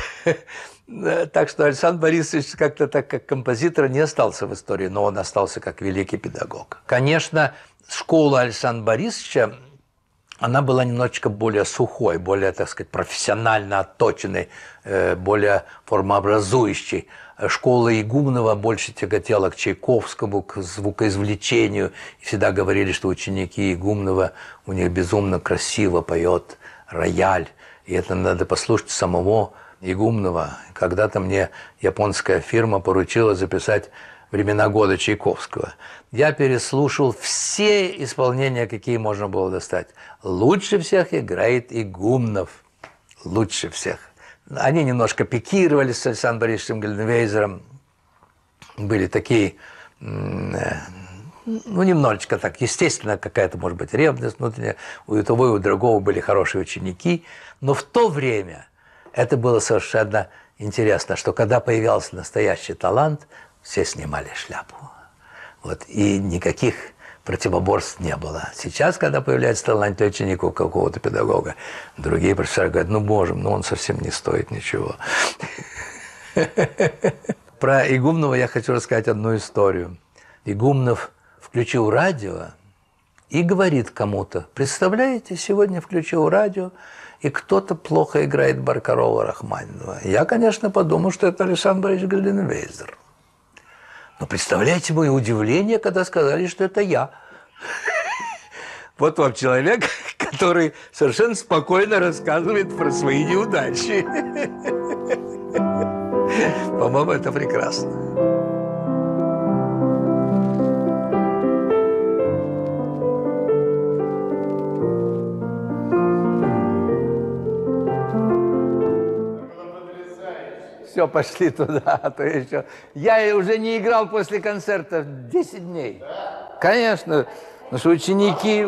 Так что Александр Борисович как-то так как композитор не остался в истории, но он остался как великий педагог. Конечно, школа Александра Борисовича она была немножечко более сухой, более, так сказать, профессионально отточенной, э, более формообразующей. Школа Игумнова больше тяготела к Чайковскому, к звукоизвлечению. И всегда говорили, что ученики Игумнова, у них безумно красиво поет рояль. И это надо послушать самого Игумнова. Когда-то мне японская фирма поручила записать времена года Чайковского. Я переслушал все исполнения, какие можно было достать. Лучше всех играет Игумнов. Лучше всех. Они немножко пикировали с Александром Борисовичем Гальденвейзером. Были такие, э, ну, немножечко так, естественно, какая-то, может быть, ревность внутренняя. У того и у другого были хорошие ученики. Но в то время это было совершенно интересно, что когда появился настоящий талант, все снимали шляпу. Вот, и никаких противоборств не было. Сейчас, когда появляется талантливый ученик у какого-то педагога, другие профессоры говорят, ну, можем, но он совсем не стоит ничего. (laughs) Про Игумнова я хочу рассказать одну историю. Игумнов включил радио и говорит кому-то, представляете, сегодня включил радио, и кто-то плохо играет Баркарова Рахманинова. Я, конечно, подумал, что это Александр Борисович Гальденвейзер. Но представляете мое удивление, когда сказали, что это я. Вот вам человек, (laughs) который совершенно спокойно рассказывает про свои неудачи. (laughs) По-моему, это прекрасно. Все, пошли туда, (laughs) а то еще. Я уже не играл после концерта 10 дней. Конечно, потому что ученики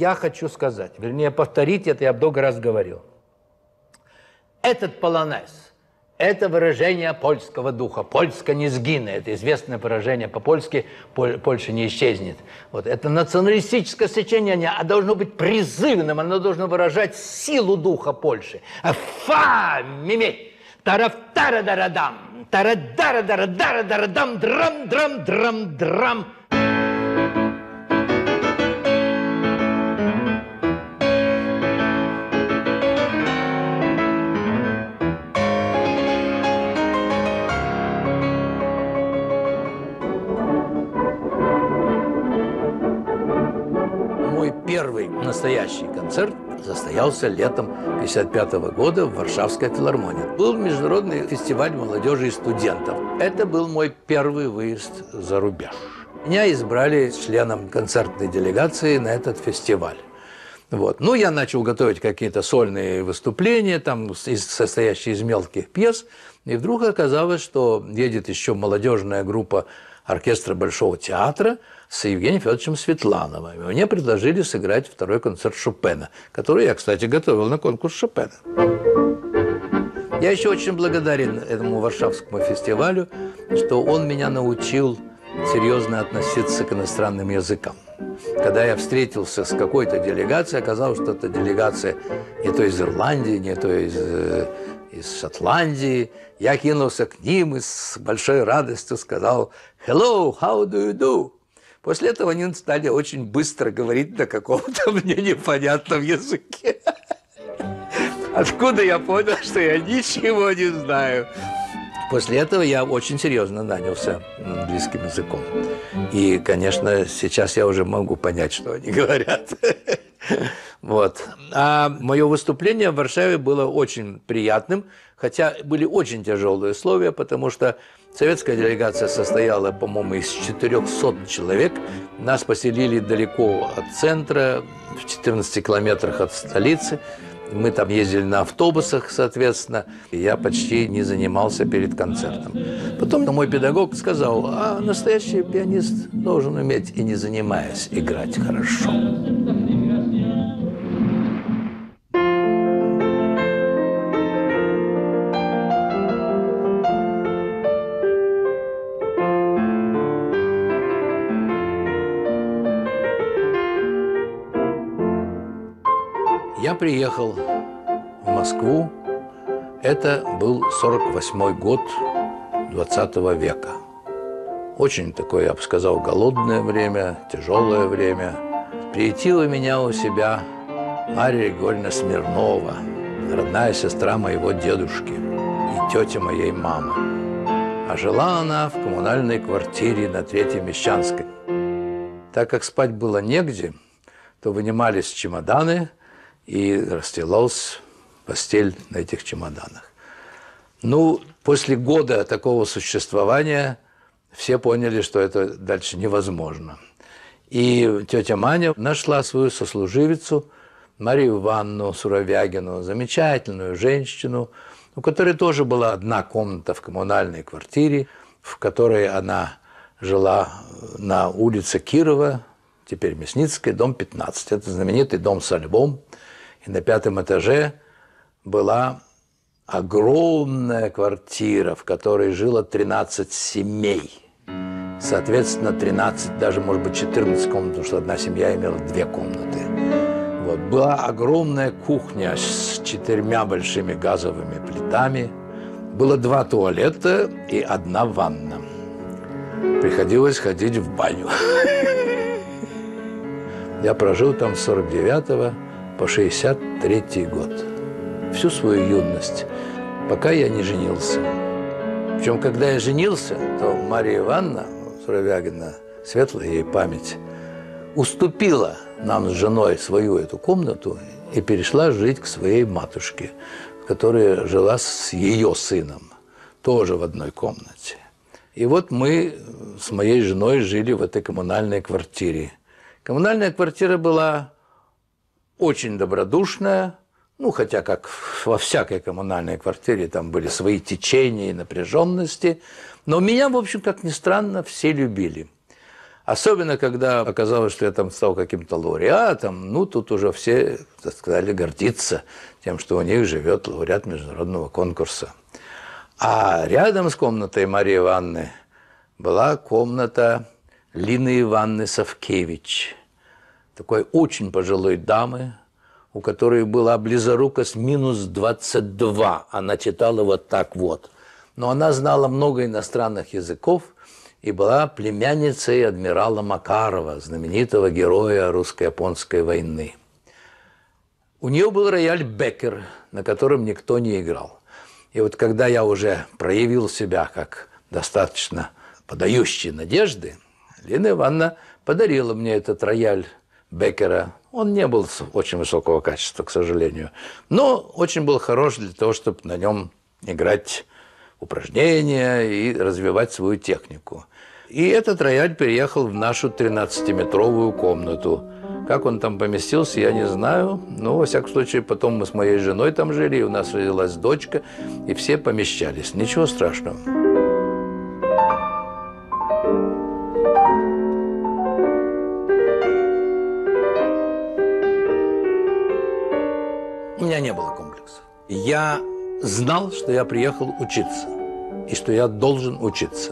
я хочу сказать, вернее, повторить это, я много раз говорил. Этот полонез – это выражение польского духа. Польска не сгинет. Это известное выражение по-польски «Польша не исчезнет». Вот. Это националистическое сочинение, а должно быть призывным, оно должно выражать силу духа Польши. Фа, мими, тарафтара-дарадам, тарадара-дара-дара-дара-дам, драм-драм-драм-драм. Первый настоящий концерт состоялся летом 1955 года в Варшавской филармонии. Был международный фестиваль молодежи и студентов. Это был мой первый выезд за рубеж. Меня избрали членом концертной делегации на этот фестиваль. Вот. Ну, я начал готовить какие-то сольные выступления, там, состоящие из мелких пьес, и вдруг оказалось, что едет еще молодежная группа оркестра Большого театра – с Евгением Федоровичем Светлановым. мне предложили сыграть второй концерт Шопена, который я, кстати, готовил на конкурс Шопена. Я еще очень благодарен этому Варшавскому фестивалю, что он меня научил серьезно относиться к иностранным языкам. Когда я встретился с какой-то делегацией, оказалось, что это делегация не то из Ирландии, не то из, э, из Шотландии. Я кинулся к ним и с большой радостью сказал «Hello, how do you do?» После этого они стали очень быстро говорить на каком-то (laughs) мне непонятном языке. Откуда я понял, что я ничего не знаю. После этого я очень серьезно нанялся английским языком. И, конечно, сейчас я уже могу понять, что они (laughs) говорят. (laughs) Вот. А мое выступление в Варшаве было очень приятным, хотя были очень тяжелые условия, потому что советская делегация состояла, по-моему, из 400 человек. Нас поселили далеко от центра, в 14 километрах от столицы. Мы там ездили на автобусах, соответственно. И я почти не занимался перед концертом. Потом мой педагог сказал, а настоящий пианист должен уметь и не занимаясь играть хорошо. Приехал в Москву. Это был 48 год 20 века. Очень такое, я бы сказал, голодное время, тяжелое время. Приютила меня у себя Мария Григорьевна Смирнова, родная сестра моего дедушки и тетя моей мамы. А жила она в коммунальной квартире на Третьей Мещанской. Так как спать было негде, то вынимались чемоданы – и расстилалась постель на этих чемоданах. Ну, после года такого существования все поняли, что это дальше невозможно. И тетя Маня нашла свою сослуживицу Марию Ивановну Суровягину, замечательную женщину, у которой тоже была одна комната в коммунальной квартире, в которой она жила на улице Кирова, теперь Мясницкая, дом 15. Это знаменитый дом с альбом – и на пятом этаже была огромная квартира, в которой жило 13 семей. Соответственно, 13, даже, может быть, 14 комнат, потому что одна семья имела две комнаты. Вот. Была огромная кухня с четырьмя большими газовыми плитами. Было два туалета и одна ванна. Приходилось ходить в баню. (laughs) Я прожил там с 49 по 63 год. Всю свою юность, пока я не женился. Причем, когда я женился, то Мария Ивановна Суровягина, светлая ей память, уступила нам с женой свою эту комнату и перешла жить к своей матушке, которая жила с ее сыном, тоже в одной комнате. И вот мы с моей женой жили в этой коммунальной квартире. Коммунальная квартира была очень добродушная, ну, хотя как во всякой коммунальной квартире там были свои течения и напряженности, но меня, в общем, как ни странно, все любили. Особенно, когда оказалось, что я там стал каким-то лауреатом, ну, тут уже все, так сказали, гордиться тем, что у них живет лауреат международного конкурса. А рядом с комнатой Марии Ивановны была комната Лины Ивановны Савкевич – такой очень пожилой дамы, у которой была близорукость минус 22. Она читала вот так вот. Но она знала много иностранных языков и была племянницей адмирала Макарова, знаменитого героя русско-японской войны. У нее был рояль Беккер, на котором никто не играл. И вот когда я уже проявил себя как достаточно подающий надежды, Лина Ивановна подарила мне этот рояль Беккера. Он не был очень высокого качества, к сожалению, но очень был хорош для того, чтобы на нем играть упражнения и развивать свою технику. И этот рояль переехал в нашу 13-метровую комнату. Как он там поместился, я не знаю. Но, во всяком случае, потом мы с моей женой там жили, и у нас родилась дочка, и все помещались. Ничего страшного. Меня не было комплексов. Я знал, что я приехал учиться и что я должен учиться.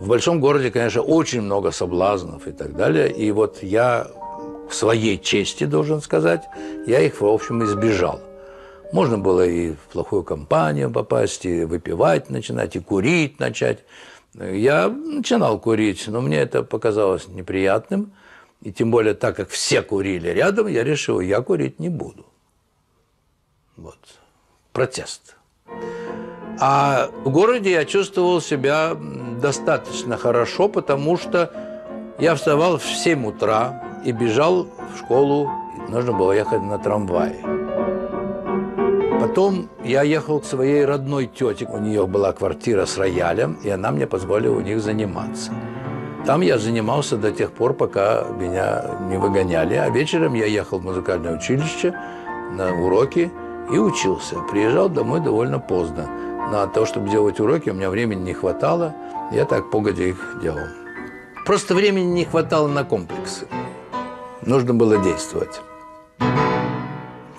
В большом городе, конечно, очень много соблазнов и так далее. И вот я в своей чести, должен сказать, я их, в общем, избежал. Можно было и в плохую компанию попасть, и выпивать начинать, и курить начать. Я начинал курить, но мне это показалось неприятным. И тем более, так как все курили рядом, я решил, я курить не буду. Вот. Протест. А в городе я чувствовал себя достаточно хорошо, потому что я вставал в 7 утра и бежал в школу нужно было ехать на трамвае. Потом я ехал к своей родной тете. У нее была квартира с роялем, и она мне позволила у них заниматься. Там я занимался до тех пор, пока меня не выгоняли. А вечером я ехал в музыкальное училище на уроки и учился. Приезжал домой довольно поздно. На то, чтобы делать уроки, у меня времени не хватало. Я так погодя их делал. Просто времени не хватало на комплексы. Нужно было действовать.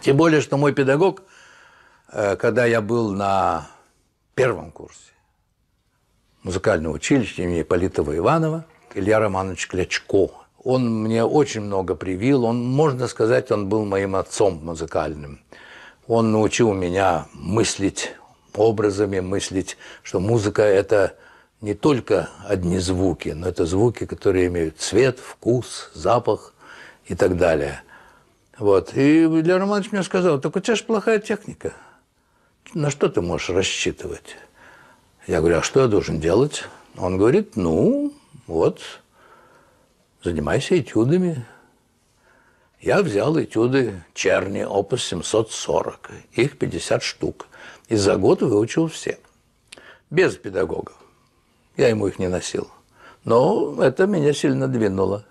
Тем более, что мой педагог, э, когда я был на первом курсе музыкального училища имени Политова Иванова, Илья Романович Клячко, он мне очень много привил. Он, можно сказать, он был моим отцом музыкальным. Он научил меня мыслить образами, мыслить, что музыка – это не только одни звуки, но это звуки, которые имеют цвет, вкус, запах и так далее. Вот. И Илья Романович мне сказал, так у тебя же плохая техника. На что ты можешь рассчитывать? Я говорю, а что я должен делать? Он говорит, ну, вот, занимайся этюдами. Я взял этюды Черни, опус 740, их 50 штук. И за год выучил все. Без педагогов. Я ему их не носил. Но это меня сильно двинуло.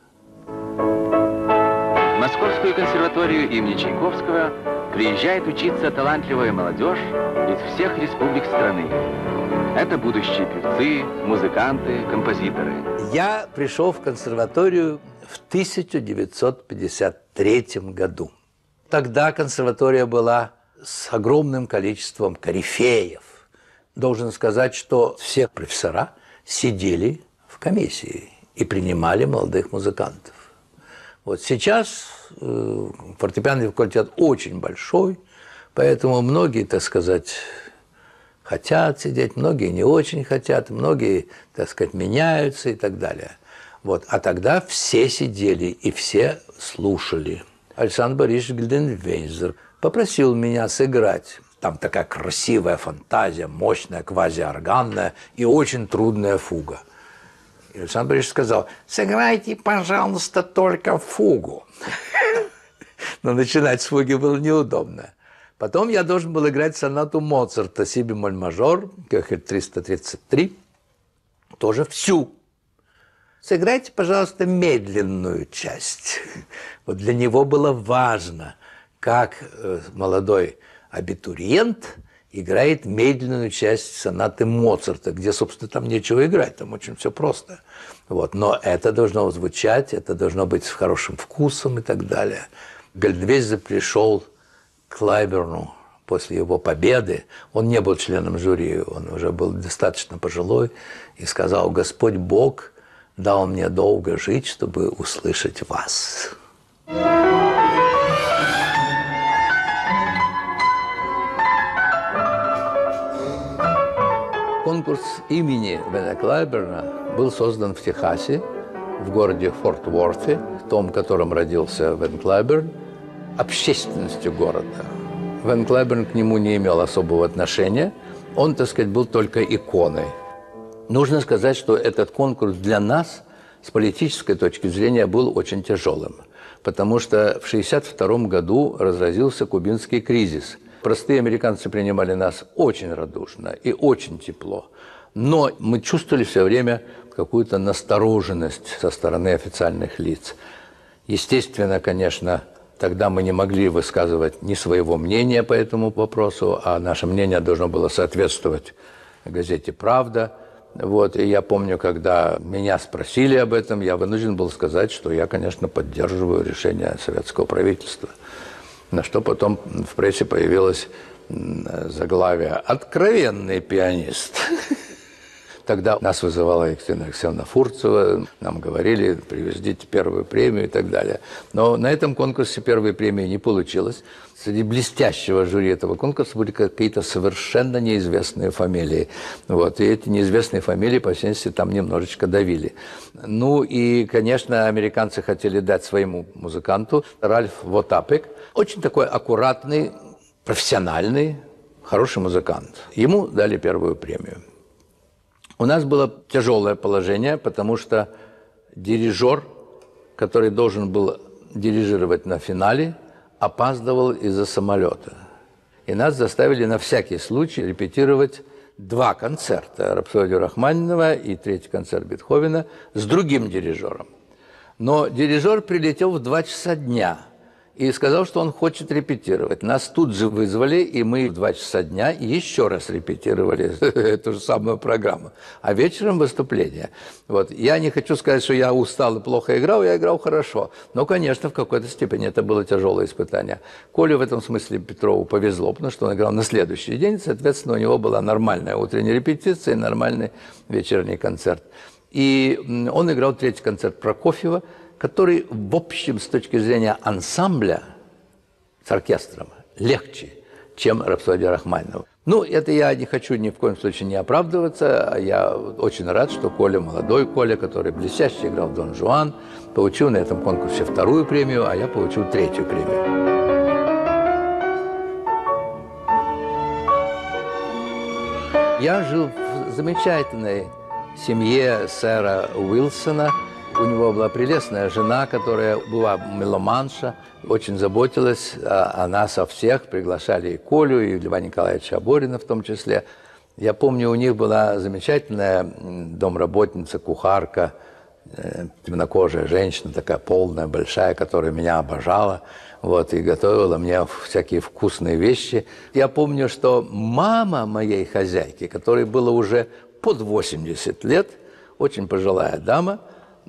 В Московскую консерваторию имени Чайковского приезжает учиться талантливая молодежь из всех республик страны. Это будущие певцы, музыканты, композиторы. Я пришел в консерваторию в 1953 году. Тогда консерватория была с огромным количеством корифеев. Должен сказать, что все профессора сидели в комиссии и принимали молодых музыкантов. Вот сейчас э, фортепианный факультет очень большой, поэтому многие, так сказать, хотят сидеть, многие не очень хотят, многие, так сказать, меняются и так далее. Вот. А тогда все сидели и все слушали. Александр Борисович Гильденвейзер попросил меня сыграть там такая красивая фантазия, мощная, квазиорганная и очень трудная фуга. И Александр Борисович сказал, сыграйте, пожалуйста, только фугу. (laughs) Но начинать с фуги было неудобно. Потом я должен был играть сонату Моцарта, си бемоль мажор, Кёхель 333, тоже всю. Сыграйте, пожалуйста, медленную часть. Вот для него было важно, как э, молодой абитуриент играет медленную часть сонаты Моцарта, где, собственно, там нечего играть, там очень все просто. Вот. Но это должно звучать, это должно быть с хорошим вкусом и так далее. Гальдвейзе пришел к Лайберну после его победы. Он не был членом жюри, он уже был достаточно пожилой, и сказал, Господь Бог дал мне долго жить, чтобы услышать вас. Конкурс имени Бена Клайберна был создан в Техасе, в городе Форт Уорте, в том, в котором родился Вен Клайберн, общественностью города. Вен Клайберн к нему не имел особого отношения. Он, так сказать, был только иконой. Нужно сказать, что этот конкурс для нас с политической точки зрения был очень тяжелым, потому что в 1962 году разразился кубинский кризис – Простые американцы принимали нас очень радушно и очень тепло. Но мы чувствовали все время какую-то настороженность со стороны официальных лиц. Естественно, конечно, тогда мы не могли высказывать ни своего мнения по этому вопросу, а наше мнение должно было соответствовать газете «Правда». Вот, и я помню, когда меня спросили об этом, я вынужден был сказать, что я, конечно, поддерживаю решение советского правительства – на что потом в прессе появилось заглавие «Откровенный пианист». (laughs) Тогда нас вызывала Екатерина Алексеевна Фурцева, нам говорили, привезите первую премию и так далее. Но на этом конкурсе первой премии не получилось. Среди блестящего жюри этого конкурса были какие-то совершенно неизвестные фамилии. Вот. И эти неизвестные фамилии, по всей там немножечко давили. Ну и, конечно, американцы хотели дать своему музыканту Ральф Вотапек. Очень такой аккуратный, профессиональный, хороший музыкант. Ему дали первую премию. У нас было тяжелое положение, потому что дирижер, который должен был дирижировать на финале, опаздывал из-за самолета. И нас заставили на всякий случай репетировать два концерта «Рапсодию Рахманинова» и третий концерт Бетховена с другим дирижером. Но дирижер прилетел в два часа дня и сказал, что он хочет репетировать. Нас тут же вызвали, и мы в два часа дня еще раз репетировали (laughs) эту же самую программу. А вечером выступление. Вот. Я не хочу сказать, что я устал и плохо играл, я играл хорошо. Но, конечно, в какой-то степени это было тяжелое испытание. Коле в этом смысле Петрову повезло, потому что он играл на следующий день, соответственно, у него была нормальная утренняя репетиция и нормальный вечерний концерт. И он играл третий концерт Прокофьева, который, в общем, с точки зрения ансамбля с оркестром, легче, чем «Рапсодия Рахманинова». Ну, это я не хочу ни в коем случае не оправдываться. Я очень рад, что Коля, молодой Коля, который блестяще играл Дон Жуан, получил на этом конкурсе вторую премию, а я получил третью премию. Я жил в замечательной семье сэра Уилсона. У него была прелестная жена, которая была меломанша, очень заботилась о, нас, о всех. Приглашали и Колю, и Льва Николаевича Аборина в том числе. Я помню, у них была замечательная домработница, кухарка, э, темнокожая женщина, такая полная, большая, которая меня обожала вот, и готовила мне всякие вкусные вещи. Я помню, что мама моей хозяйки, которой было уже под 80 лет, очень пожилая дама,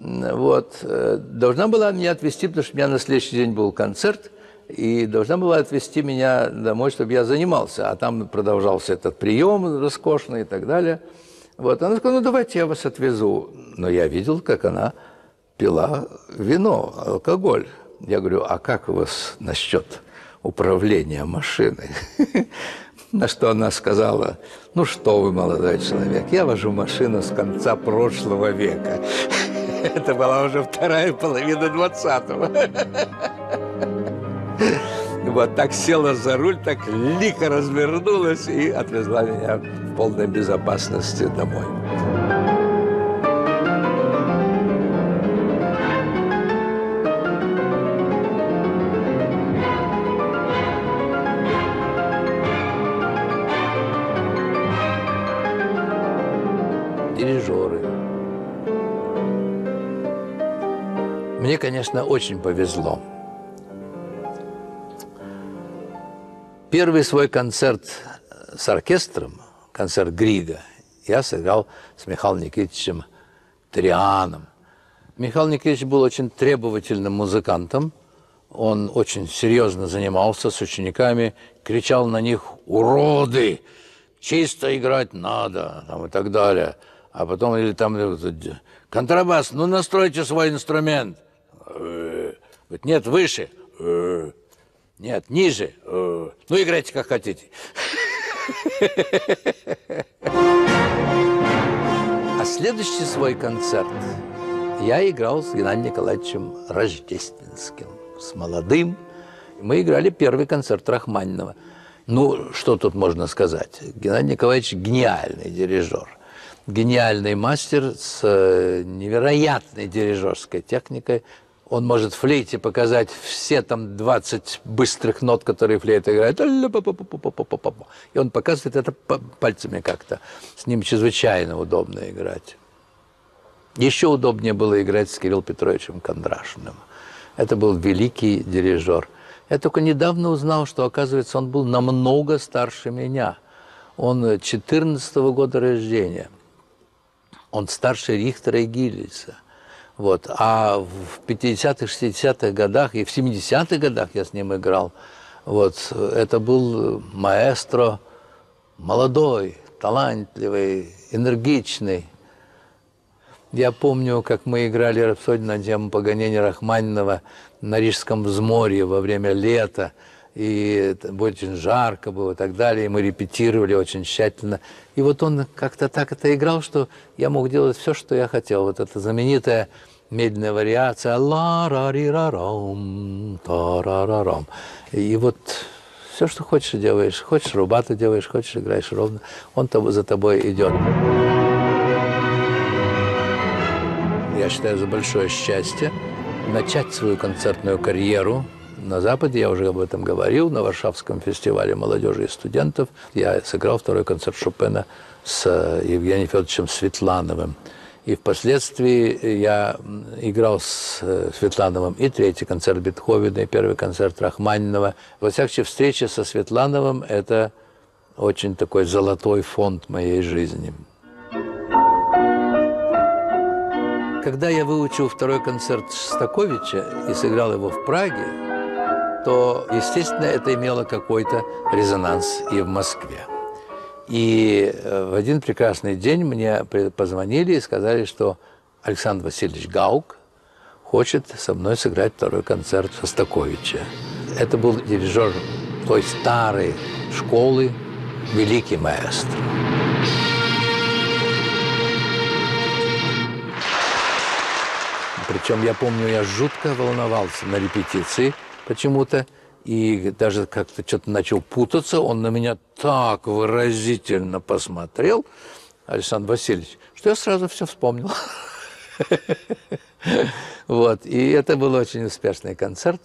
вот, э, должна была меня отвезти, потому что у меня на следующий день был концерт, и должна была отвезти меня домой, чтобы я занимался. А там продолжался этот прием роскошный и так далее. Вот. Она сказала, ну давайте я вас отвезу. Но я видел, как она пила вино, алкоголь. Я говорю, а как у вас насчет управления машиной? (laughs) На что она сказала, ну что вы, молодой человек, я вожу машину с конца прошлого века. (laughs) (laughs) Это была уже вторая половина двадцатого. (laughs) Вот так села за руль, так лихо развернулась и отвезла меня в полной безопасности домой. Мне, конечно, очень повезло. Первый свой концерт с оркестром, концерт Грига, я сыграл с Михаилом Никитичем Трианом. Михаил Никитич был очень требовательным музыкантом. Он очень серьезно занимался с учениками, кричал на них «Уроды! Чисто играть надо!» там, и так далее – а потом или там контрабас, ну настройте свой инструмент. Говорит, нет, выше. Нет, ниже. Ну играйте как хотите. А следующий свой концерт я играл с Геннадием Николаевичем Рождественским, с молодым. Мы играли первый концерт Рахманинова. Ну, что тут можно сказать? Геннадий Николаевич гениальный дирижер гениальный мастер с э, невероятной дирижерской техникой. Он может флейте показать все там 20 быстрых нот, которые флейта играет. И он показывает это пальцами как-то. С ним чрезвычайно удобно играть. Еще удобнее было играть с Кириллом Петровичем Кондрашиным. Это был великий дирижер. Я только недавно узнал, что, оказывается, он был намного старше меня. Он 14 -го года рождения – он старше Рихтера и Гиллиса. Вот. А в 50-х, 60-х годах и в 70-х годах я с ним играл. Вот. Это был маэстро молодой, талантливый, энергичный. Я помню, как мы играли рапсодию на тему Паганини Рахманинова на Рижском взморье во время лета и очень жарко было и так далее, и мы репетировали очень тщательно. И вот он как-то так это играл, что я мог делать все, что я хотел. Вот эта знаменитая медленная вариация ла ра ри ра ром та ра ра ром И вот все, что хочешь, делаешь. Хочешь рубату делаешь, хочешь играешь ровно. Он за тобой идет. Я считаю за большое счастье начать свою концертную карьеру на Западе, я уже об этом говорил, на Варшавском фестивале молодежи и студентов. Я сыграл второй концерт Шопена с э, Евгением Федоровичем Светлановым. И впоследствии я играл с э, Светлановым и третий концерт Бетховена, и первый концерт Рахманинова. Во всяком встрече со Светлановым – это очень такой золотой фонд моей жизни. Когда я выучил второй концерт Шостаковича и сыграл его в Праге, то, естественно, это имело какой-то резонанс и в Москве. И э, в один прекрасный день мне позвонили и сказали, что Александр Васильевич Гаук хочет со мной сыграть второй концерт Шостаковича. Это был дирижер той старой школы, великий маэстро. Причем я помню, я жутко волновался на репетиции почему-то. И даже как-то что-то начал путаться. Он на меня так выразительно посмотрел, Александр Васильевич, что я сразу все вспомнил. (laughs) Вот. И это был очень успешный концерт.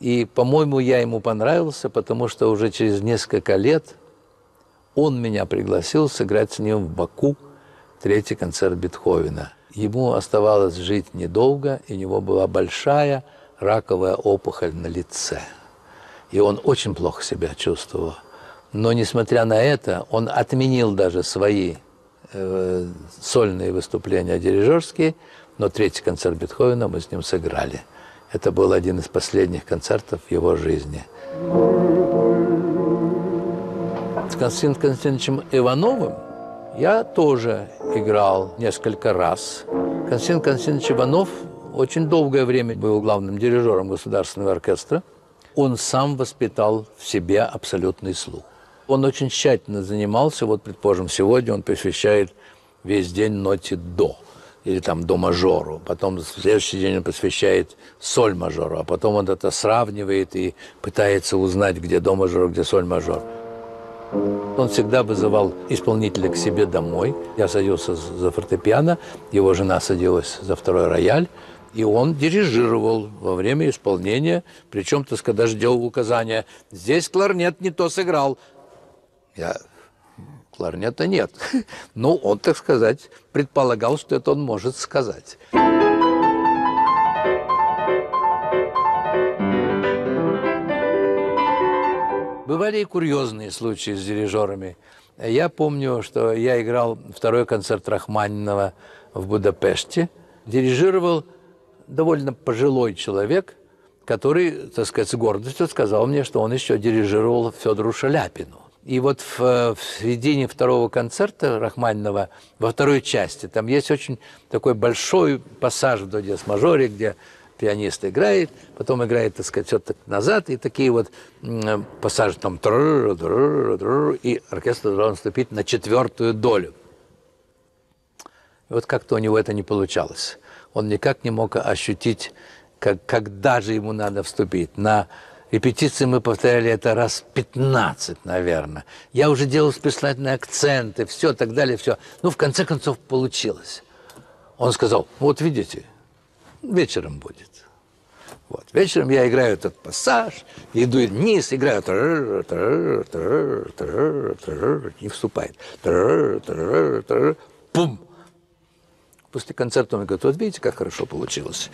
И, по-моему, я ему понравился, потому что уже через несколько лет он меня пригласил сыграть с ним в Баку третий концерт Бетховена. Ему оставалось жить недолго, и у него была большая раковая опухоль на лице. И он очень плохо себя чувствовал. Но, несмотря на это, он отменил даже свои э, сольные выступления дирижерские, но третий концерт Бетховена мы с ним сыграли. Это был один из последних концертов в его жизни. С Константином Константиновичем Ивановым я тоже играл несколько раз. Константин Константинович Иванов очень долгое время был главным дирижером государственного оркестра. Он сам воспитал в себе абсолютный слух. Он очень тщательно занимался. Вот, предположим, сегодня он посвящает весь день ноте «до» или там до мажору. Потом в следующий день он посвящает соль мажору, а потом он это сравнивает и пытается узнать, где до мажор, где соль мажор. Он всегда вызывал исполнителя к себе домой. Я садился за фортепиано, его жена садилась за второй рояль, и он дирижировал во время исполнения, причем, так сказать, даже делал указания. Здесь кларнет не то сыграл. Я кларнета нет. (laughs) Ну, он, так сказать, предполагал, что это он может сказать. Бывали и курьезные случаи с дирижерами. Я помню, что я играл второй концерт Рахманинова в Будапеште. Дирижировал довольно пожилой человек, который, так сказать, с гордостью сказал мне, что он еще дирижировал Федору Шаляпину. И вот в, в середине второго концерта Рахманинова, во второй части, там есть очень такой большой пассаж в до мажоре, где пианист играет, потом играет, так сказать, все назад, и такие вот пассажи там, и оркестр должен вступить на четвертую долю. И вот как-то у него это не получалось. Он никак не мог ощутить, как, когда же ему надо вступить. На репетиции мы повторяли это раз 15, наверное. Я уже делал специальные акценты, все, так далее, все. Ну, в конце концов, получилось. Он сказал, вот видите, вечером будет. Вот. Вечером я играю этот пассаж, иду вниз, играю, не вступает. Пум! После концерта он говорит, вот видите, как хорошо получилось.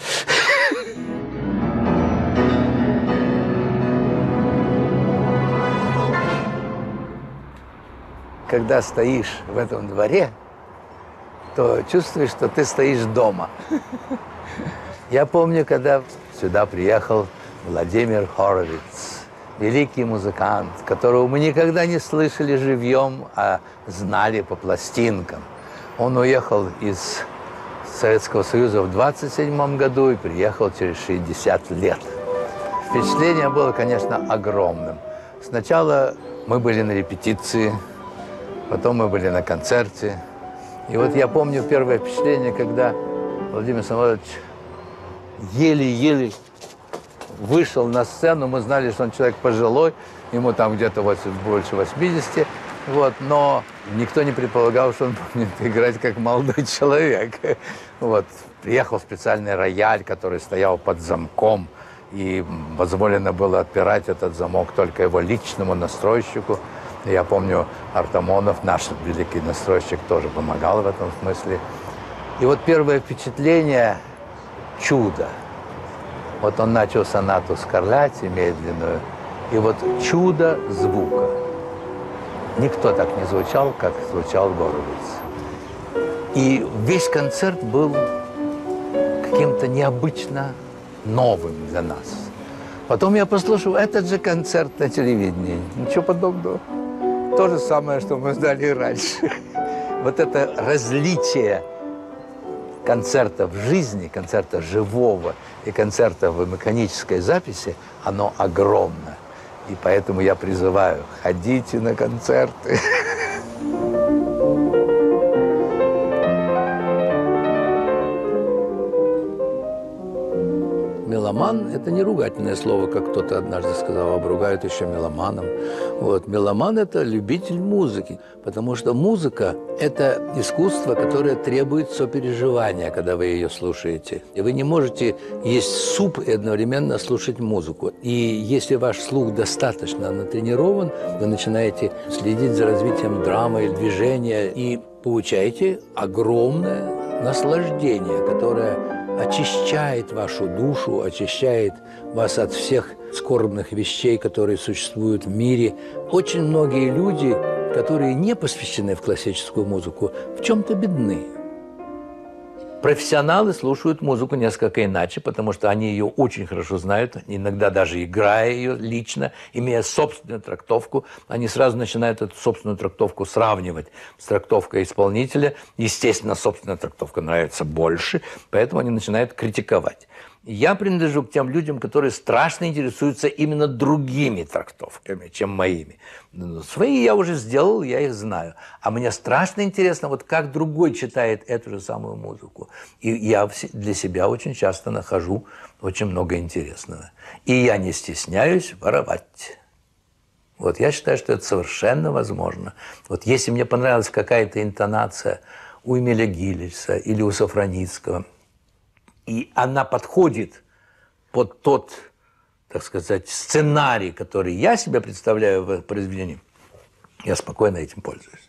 Когда стоишь в этом дворе, то чувствуешь, что ты стоишь дома. Я помню, когда сюда приехал Владимир Хоровиц, великий музыкант, которого мы никогда не слышали живьем, а знали по пластинкам. Он уехал из Советского Союза в 27 году и приехал через 60 лет. Впечатление было, конечно, огромным. Сначала мы были на репетиции, потом мы были на концерте. И вот я помню первое впечатление, когда Владимир Самойлович еле-еле вышел на сцену. Мы знали, что он человек пожилой, ему там где-то больше 80. Вот, но никто не предполагал, что он (laughs) будет играть как молодой человек. Вот. Приехал специальный рояль, который стоял под замком. и позволено было отпирать этот замок только его личному настройщику. Я помню, Артамонов, наш великий настройщик, тоже помогал в этом смысле. И вот первое впечатление – чудо. Вот он начал сонату Скарлятти медленную, и вот чудо звука. Никто так не звучал, как звучал Горовиц. И весь концерт был каким-то необычно новым для нас. Потом я послушал этот же концерт на телевидении. Ничего подобного. То же самое, что мы ждали раньше. (laughs) Вот это различие концерта в жизни, концерта живого и концерта в механической записи, оно огромно. И поэтому я призываю, ходите на концерты. (laughs) Меломан – это не ругательное слово, как кто-то однажды сказал, обругают еще меломаном. Вот. Меломан – это любитель музыки, потому что музыка – это искусство, которое требует сопереживания, когда вы ее слушаете. И вы не можете есть суп и одновременно слушать музыку. И если ваш слух достаточно натренирован, вы начинаете следить за развитием драмы движения и получаете огромное наслаждение, которое очищает вашу душу, очищает вас от всех скорбных вещей, которые существуют в мире. Очень многие люди, которые не посвящены в классическую музыку, в чем-то бедны. Профессионалы слушают музыку несколько иначе, потому что они ее очень хорошо знают, иногда даже играя ее лично, имея собственную трактовку, они сразу начинают эту собственную трактовку сравнивать с трактовкой исполнителя. Естественно, собственная трактовка нравится больше, поэтому они начинают критиковать. Я принадлежу к тем людям, которые страшно интересуются именно другими трактовками, чем моими. Ну, свои я уже сделал, я их знаю. А мне страшно интересно, вот как другой читает эту же самую музыку. И я для себя очень часто нахожу очень много интересного. И я не стесняюсь воровать. Вот я считаю, что это совершенно возможно. Вот если мне понравилась какая-то интонация у Эмиля Гиллиса или у Сафроницкого – и она подходит под тот, так сказать, сценарий, который я себе представляю в произведении, я спокойно этим пользуюсь.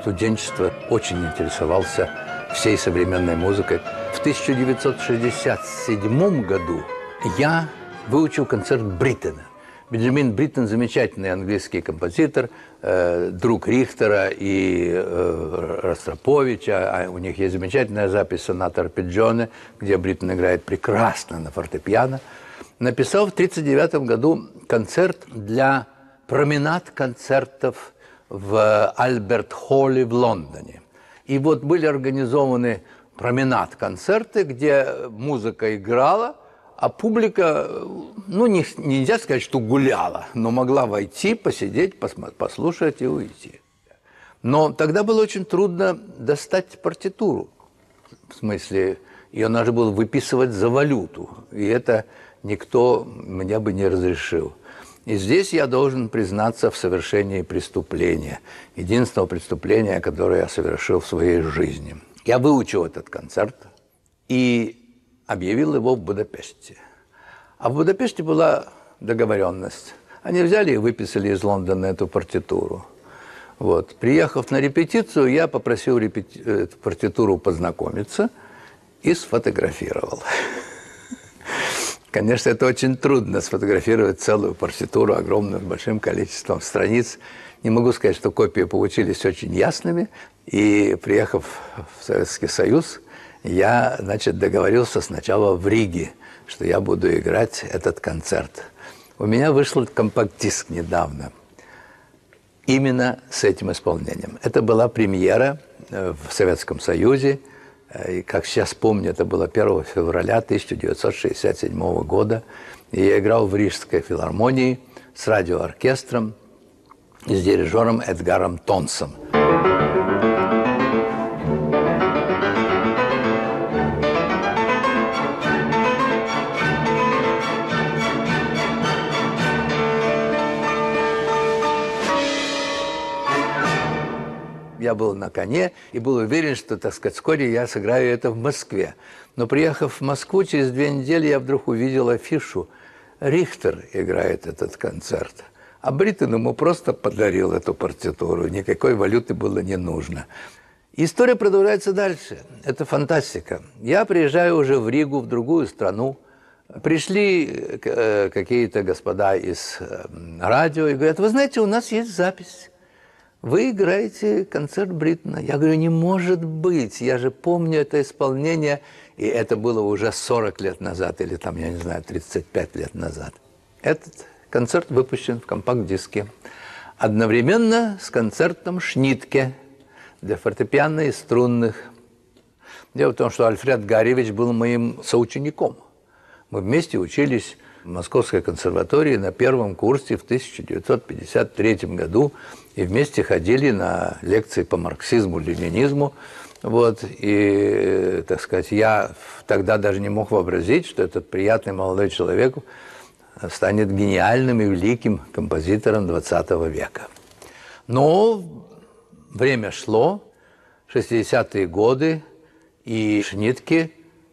Студенчества очень интересовался всей современной музыкой. В 1967 году я выучил концерт Бриттена. Бенджамин Бриттен – замечательный английский композитор, э, друг Рихтера и э, Ростроповича. А у них есть замечательная запись соната Арпеджоне, где Бриттен играет прекрасно на фортепиано. Написал в 1939 году концерт для променад концертов в Альберт-Холле в Лондоне. И вот были организованы променад-концерты, где музыка играла, а публика, ну, не, нельзя сказать, что гуляла, но могла войти, посидеть, послушать и уйти. Но тогда было очень трудно достать партитуру. В смысле, ее надо было выписывать за валюту. И это никто мне бы не разрешил. И здесь я должен признаться в совершении преступления. Единственного преступления, которое я совершил в своей жизни. Я выучил этот концерт и объявил его в Будапеште. А в Будапеште была договоренность. Они взяли и выписали из Лондона эту партитуру. Вот. Приехав на репетицию, я попросил репети... эту партитуру познакомиться и сфотографировал. (laughs) Конечно, это очень трудно сфотографировать целую партитуру огромную, большим количеством страниц. Не могу сказать, что копии получились очень ясными. И приехав в Советский Союз, я, значит, договорился сначала в Риге, что я буду играть этот концерт. У меня вышел компакт-диск недавно, именно с этим исполнением. Это была премьера э, в Советском Союзе, и, как сейчас помню, это было 1 февраля 1967 года. И я играл в Рижской филармонии с радиооркестром, с дирижером Эдгаром Тонсом. Я был на коне и был уверен, что, так сказать, вскоре я сыграю это в Москве. Но приехав в Москву, через две недели я вдруг увидел афишу. Рихтер играет этот концерт. А Бриттон ему просто подарил эту партитуру. Никакой валюты было не нужно. История продолжается дальше. Это фантастика. Я приезжаю уже в Ригу, в другую страну. Пришли э, какие-то господа из э, радио и говорят, вы знаете, у нас есть запись вы играете концерт Бриттона. Я говорю, не может быть, я же помню это исполнение, и это было уже 40 лет назад, или там, я не знаю, 35 лет назад. Этот концерт выпущен в компакт-диске. Одновременно с концертом Шнитке для фортепиано и струнных. Дело в том, что Альфред Гаревич был моим соучеником. Мы вместе учились Московской консерватории на первом курсе в 1953 году и вместе ходили на лекции по марксизму, ленинизму. Вот, и, так сказать, я тогда даже не мог вообразить, что этот приятный молодой человек станет гениальным и великим композитором 20 века. Но время шло, 60-е годы, и Шнитке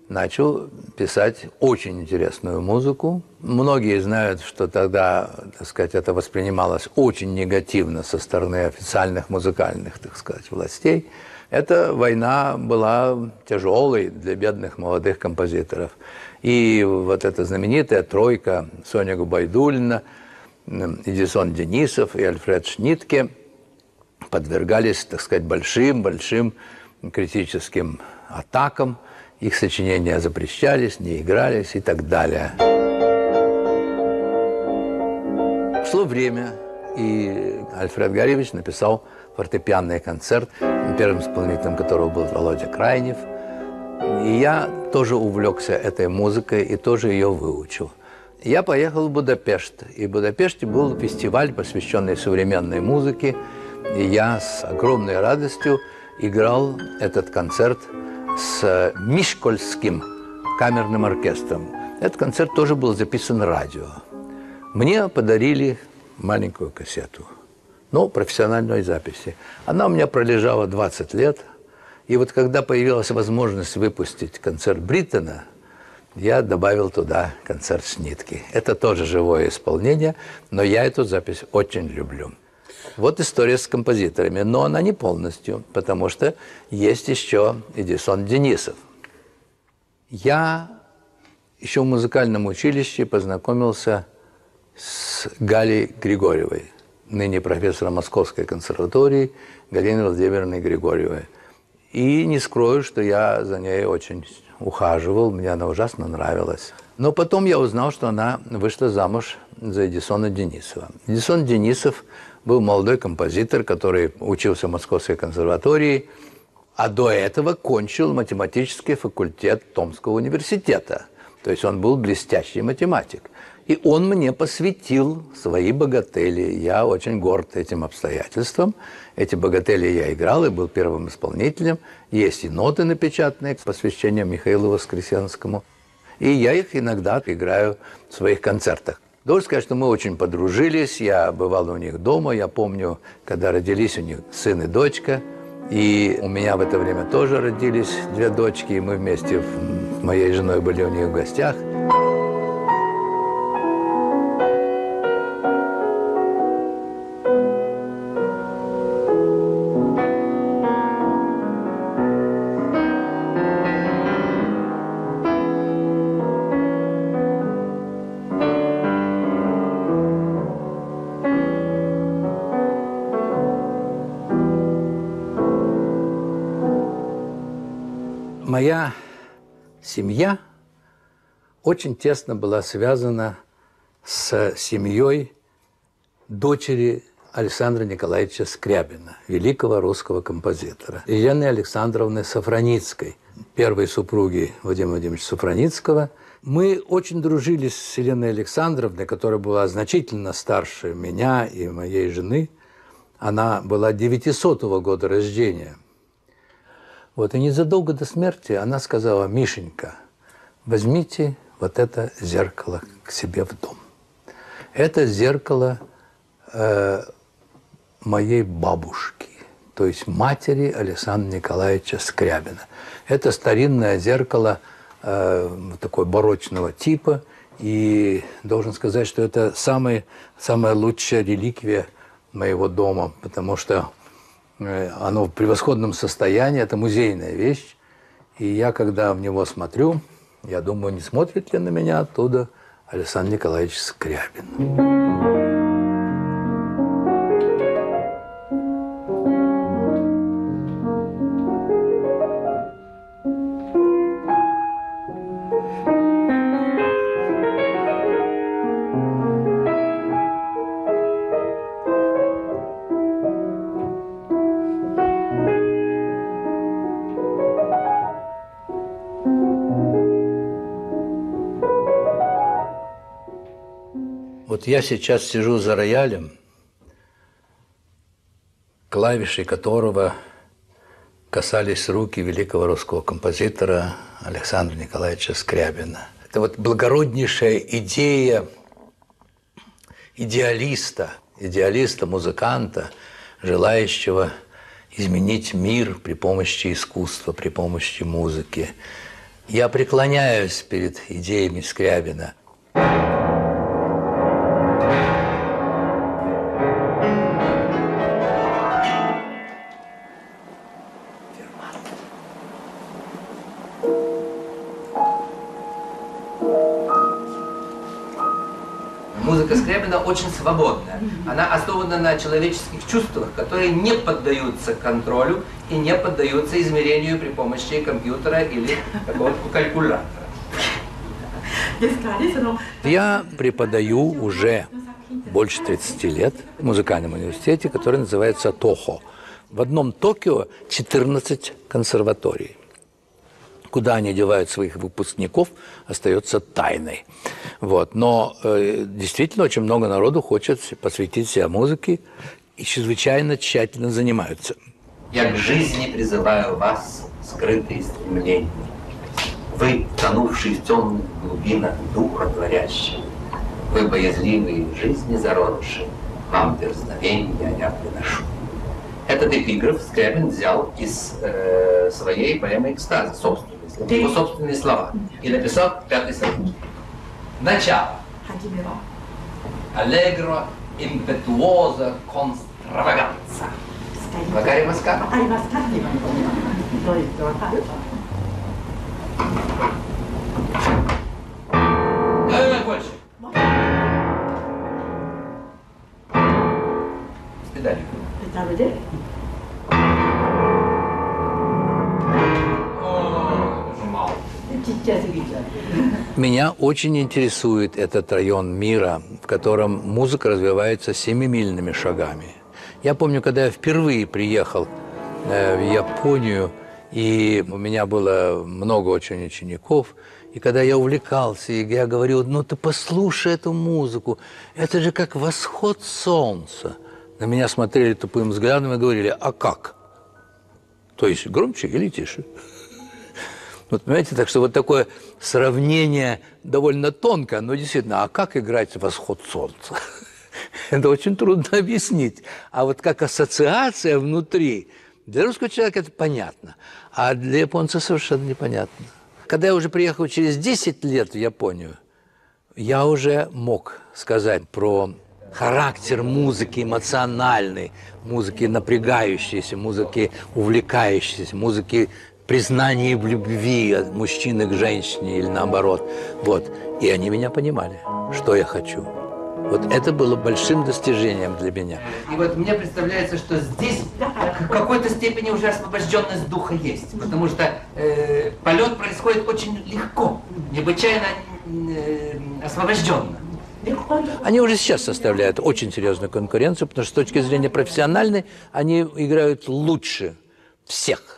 начал писать очень интересную музыку. Многие знают, что тогда, так сказать, это воспринималось очень негативно со стороны официальных музыкальных, так сказать, властей. Эта война была тяжелой для бедных молодых композиторов. И вот эта знаменитая тройка Соня Губайдульна, Эдисон Денисов и Альфред Шнитке подвергались, так сказать, большим-большим критическим атакам – их сочинения запрещались, не игрались и так далее. Шло время, и Альфред Гаревич написал фортепианный концерт, первым исполнителем которого был Володя Крайнев. И я тоже увлекся этой музыкой и тоже ее выучил. Я поехал в Будапешт, и в Будапеште был фестиваль, посвященный современной музыке, и я с огромной радостью играл этот концерт – с Мишкольским камерным оркестром. Этот концерт тоже был записан радио. Мне подарили маленькую кассету, ну, профессиональной записи. Она у меня пролежала 20 лет. И вот когда появилась возможность выпустить концерт Бриттона, я добавил туда концерт Снитки. Это тоже живое исполнение, но я эту запись очень люблю. Вот история с композиторами, но она не полностью, потому что есть еще Эдисон Денисов. Я еще в музыкальном училище познакомился с Галей Григорьевой, ныне профессором Московской консерватории Галиной Владимировной Григорьевой. И не скрою, что я за ней очень ухаживал, мне она ужасно нравилась. Но потом я узнал, что она вышла замуж за Эдисона Денисова. Эдисон Денисов был молодой композитор, который учился в Московской консерватории, а до этого кончил математический факультет Томского университета. То есть он был блестящий математик. И он мне посвятил свои богатели. Я очень горд этим обстоятельством. Эти богатели я играл и был первым исполнителем. Есть и ноты напечатанные с посвящением Михаилу Воскресенскому. И я их иногда играю в своих концертах. Должен сказать, что мы очень подружились. Я бывал у них дома. Я помню, когда родились у них сын и дочка. И у меня в это время тоже родились две дочки. И мы вместе с моей женой были у них в гостях. Семья очень тесно была связана с семьей дочери Александра Николаевича Скрябина, великого русского композитора, Елены Александровны Сафраницкой, первой супруги Владимира Владимировича Сафраницкого. Мы очень дружили с Еленой Александровной, которая была значительно старше меня и моей жены. Она была 900 года рождения. Вот, и незадолго до смерти она сказала, Мишенька, возьмите вот это зеркало к себе в дом. Это зеркало э, моей бабушки, то есть матери Александра Николаевича Скрябина. Это старинное зеркало э, такой барочного типа, и должен сказать, что это самый, самая лучшая реликвия моего дома, потому что оно в превосходном состоянии, это музейная вещь, и я, когда в него смотрю, я думаю, не смотрит ли на меня оттуда Александр Николаевич Скрябин. Я сейчас сижу за роялем, клавиши которого касались руки великого русского композитора Александра Николаевича Скрябина. Это вот благороднейшая идея идеалиста, идеалиста, музыканта, желающего изменить мир при помощи искусства, при помощи музыки. Я преклоняюсь перед идеями Скрябина – очень свободная. Она основана на человеческих чувствах, которые не поддаются контролю и не поддаются измерению при помощи компьютера или какого-то калькулятора. Я преподаю уже больше 30 лет в музыкальном университете, который называется ТОХО. В одном Токио 14 консерваторий. Куда они девают своих выпускников, остается тайной. Вот. Но э, действительно очень много народу хочет посвятить себя музыке и чрезвычайно тщательно занимаются. Я к жизни призываю вас, скрытые стремления. Вы, тонувшие в темных глубинах духа творящие, вы боязливые жизни зародыши, вам дерзновения я приношу. Этот эпиграф Скрябин взял из э, своей поэмы «Экстаза», собственной, его собственные слова и написал пятый сатир. Начало. Аллегро, импетуоза, констраваганца. Вакари Маска. Наверное, больше. С педалью. Педалью, Меня очень интересует этот район мира, в котором музыка развивается семимильными шагами. Я помню, когда я впервые приехал э, в Японию, и у меня было много очень учеников, и когда я увлекался, и я говорил, ну ты послушай эту музыку, это же как восход солнца. На меня смотрели тупым взглядом и говорили, а как? То есть громче или тише? Вот, понимаете, так что вот такое сравнение довольно тонкое, но действительно, а как играть восход солнца? (laughs) Это очень трудно объяснить. А вот как ассоциация внутри, для русского человека это понятно, а для японца совершенно непонятно. Когда я уже приехал через 10 лет в Японию, я уже мог сказать про характер музыки эмоциональной, музыки напрягающейся, музыки увлекающейся, музыки признания в любви от мужчины к женщине или наоборот. Вот. И они меня понимали, что я хочу. Вот это было большим достижением для меня. И вот мне представляется, что здесь в какой-то степени уже освобожденность духа есть, потому что э, полет происходит очень легко, необычайно э, освобожденно. Они уже сейчас составляют очень серьезную конкуренцию, потому что с точки зрения профессиональной они играют лучше всех.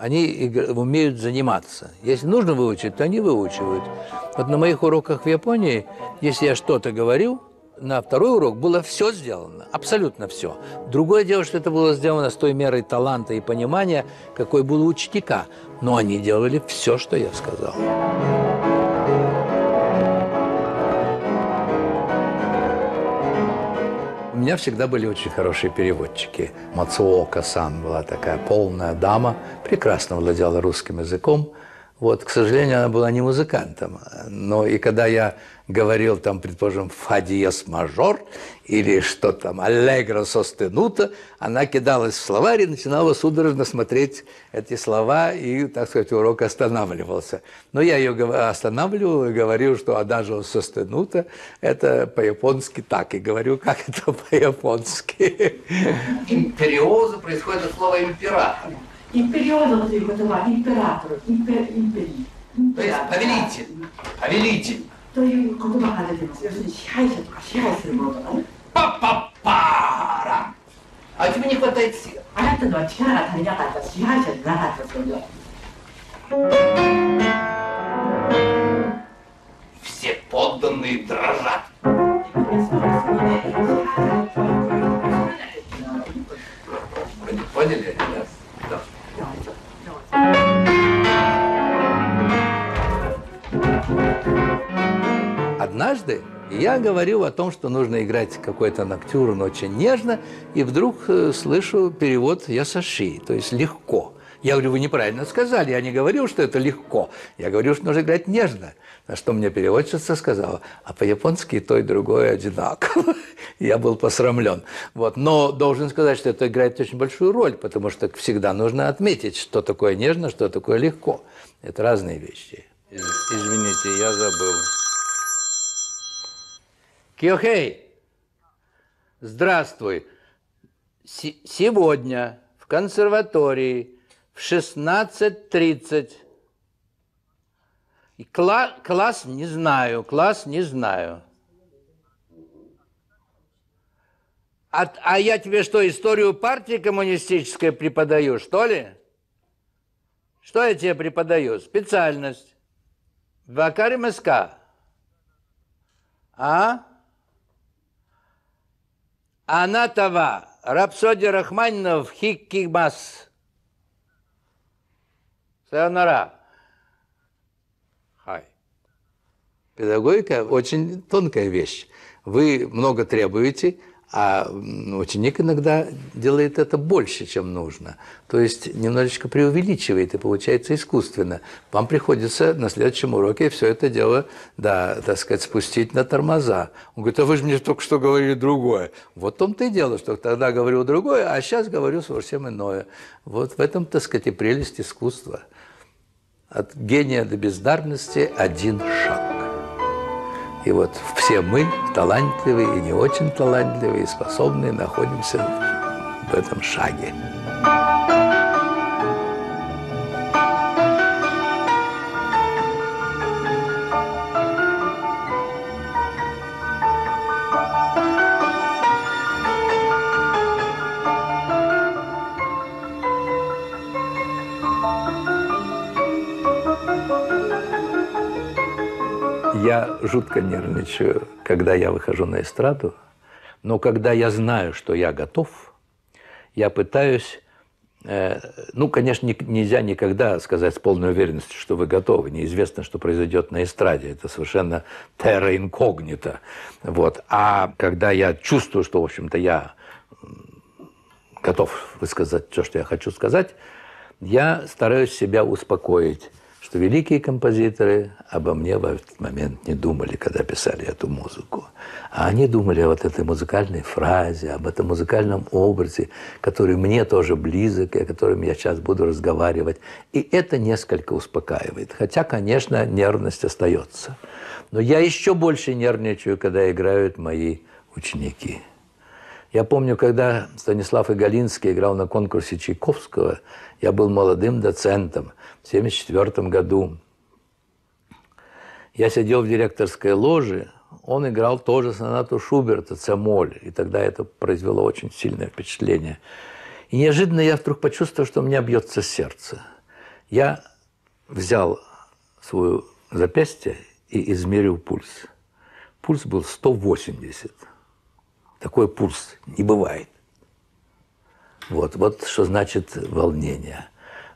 Они умеют заниматься. Если нужно выучить, то они выучивают. Вот на моих уроках в Японии, если я что-то говорю, на второй урок было все сделано, абсолютно все. Другое дело, что это было сделано с той мерой таланта и понимания, какой был у ученика. Но они делали все, что я сказал. Меня всегда были очень хорошие переводчики. Мацуока-сан была такая полная дама, прекрасно владела русским языком. Вот, к сожалению, она была не музыкантом. Но и когда я говорил там, предположим, фа мажор или что там, аллегро состенуто, она кидалась в словарь и начинала судорожно смотреть эти слова, и, так сказать, урок останавливался. Но я ее останавливал и говорил, что адажио состенуто – это по-японски так, и говорю, как (laughs) это по-японски. Империоза происходит от слова император. Империоза, вот это император, император, империй. То есть повелитель, повелитель. という言葉が出てます。要するに支配者とか支配するものとかね。 Па-па-пара. А тебе не хватает сил. あなたのは力が足りなかった、支配者じゃなかったそれは。 Все подданные дрожат. そう Однажды я говорил о том, что нужно играть какой-то ноктюрн очень нежно, и вдруг э, слышу перевод «ясаши», то есть «легко». Я говорю, вы неправильно сказали, я не говорил, что это легко. Я говорю, что нужно играть нежно. На что мне переводчица сказала, а по-японски то, и другое одинаково. (laughs) Я был посрамлен. Вот. Но должен сказать, что это играет очень большую роль, потому что всегда нужно отметить, что такое нежно, что такое легко. Это разные вещи. Из- Извините, я забыл. Киохей, здравствуй. Се- сегодня в консерватории в 16.30. И кла- класс не знаю, класс не знаю. А, а я тебе что, историю партии коммунистической преподаю, что ли? Что я тебе преподаю? Специальность. Вакари МСК. А? Анатова. Рапсодия Рахманинов. Хиккимас. Сайонара. Хай. Педагогика очень тонкая вещь. Вы много требуете, а ученик иногда делает это больше, чем нужно. То есть немножечко преувеличивает и получается искусственно. Вам приходится на следующем уроке все это дело, да, так сказать, спустить на тормоза. Он говорит, а вы же мне только что говорили другое. Вот в том-то и дело, что тогда говорил другое, а сейчас говорю совсем иное. Вот в этом, так сказать, и прелесть искусства. От гения до бездарности один шаг. И вот все мы, талантливые и не очень талантливые, способные, находимся в этом шаге. Я жутко нервничаю, когда я выхожу на эстраду, но когда я знаю, что я готов, я пытаюсь, э, ну, конечно, нельзя никогда сказать с полной уверенностью, что вы готовы. Неизвестно, что произойдет на эстраде. Это совершенно terra incognita. Вот. А когда я чувствую, что, в общем-то, я готов высказать все, что я хочу сказать, я стараюсь себя успокоить, что великие композиторы обо мне в этот момент не думали, когда писали эту музыку. А они думали о вот этой музыкальной фразе, об этом музыкальном образе, который мне тоже близок, и о котором я сейчас буду разговаривать. И это несколько успокаивает. Хотя, конечно, нервность остается. Но я еще больше нервничаю, когда играют мои ученики. Я помню, когда Станислав Иголинский играл на конкурсе Чайковского, я был молодым доцентом 1974 году. Я сидел в директорской ложе, он играл тоже сонату Шуберта «Цемоль», и тогда это произвело очень сильное впечатление. И неожиданно я вдруг почувствовал, что у меня бьется сердце. Я взял свое запястье и измерил пульс. Пульс был 180. Такой пульс не бывает. Вот, вот что значит волнение.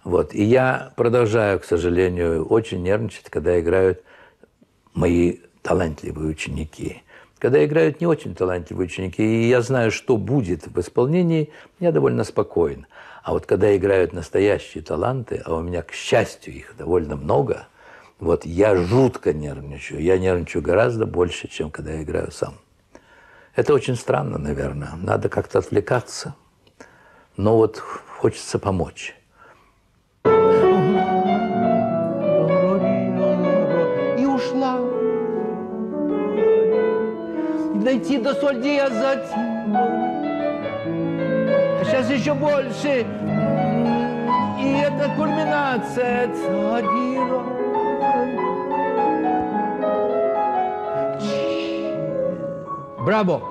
Вот. И я продолжаю, к сожалению, очень нервничать, когда играют мои талантливые ученики. Когда играют не очень талантливые ученики, и я знаю, что будет в исполнении, я довольно спокоен. А вот когда играют настоящие таланты, а у меня, к счастью, их довольно много, вот я жутко нервничаю. Я нервничаю гораздо больше, чем когда я играю сам. Это очень странно, наверное. Надо как-то отвлекаться. Но вот хочется помочь. Дойти до соль диазот. А сейчас еще больше. И это кульминация. Царира. Браво!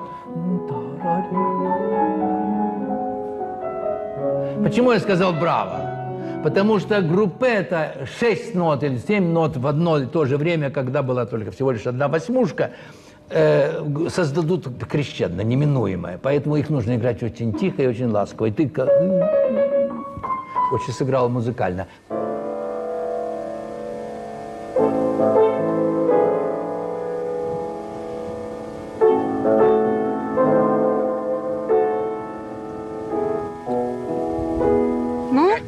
Почему я сказал браво? Потому что группе это 6 нот или 7 нот в одно и то же время, когда была только всего лишь одна восьмушка, э, создадут крещендо, неминуемое. Поэтому их нужно играть очень тихо и очень ласково. И ты как- очень сыграл музыкально.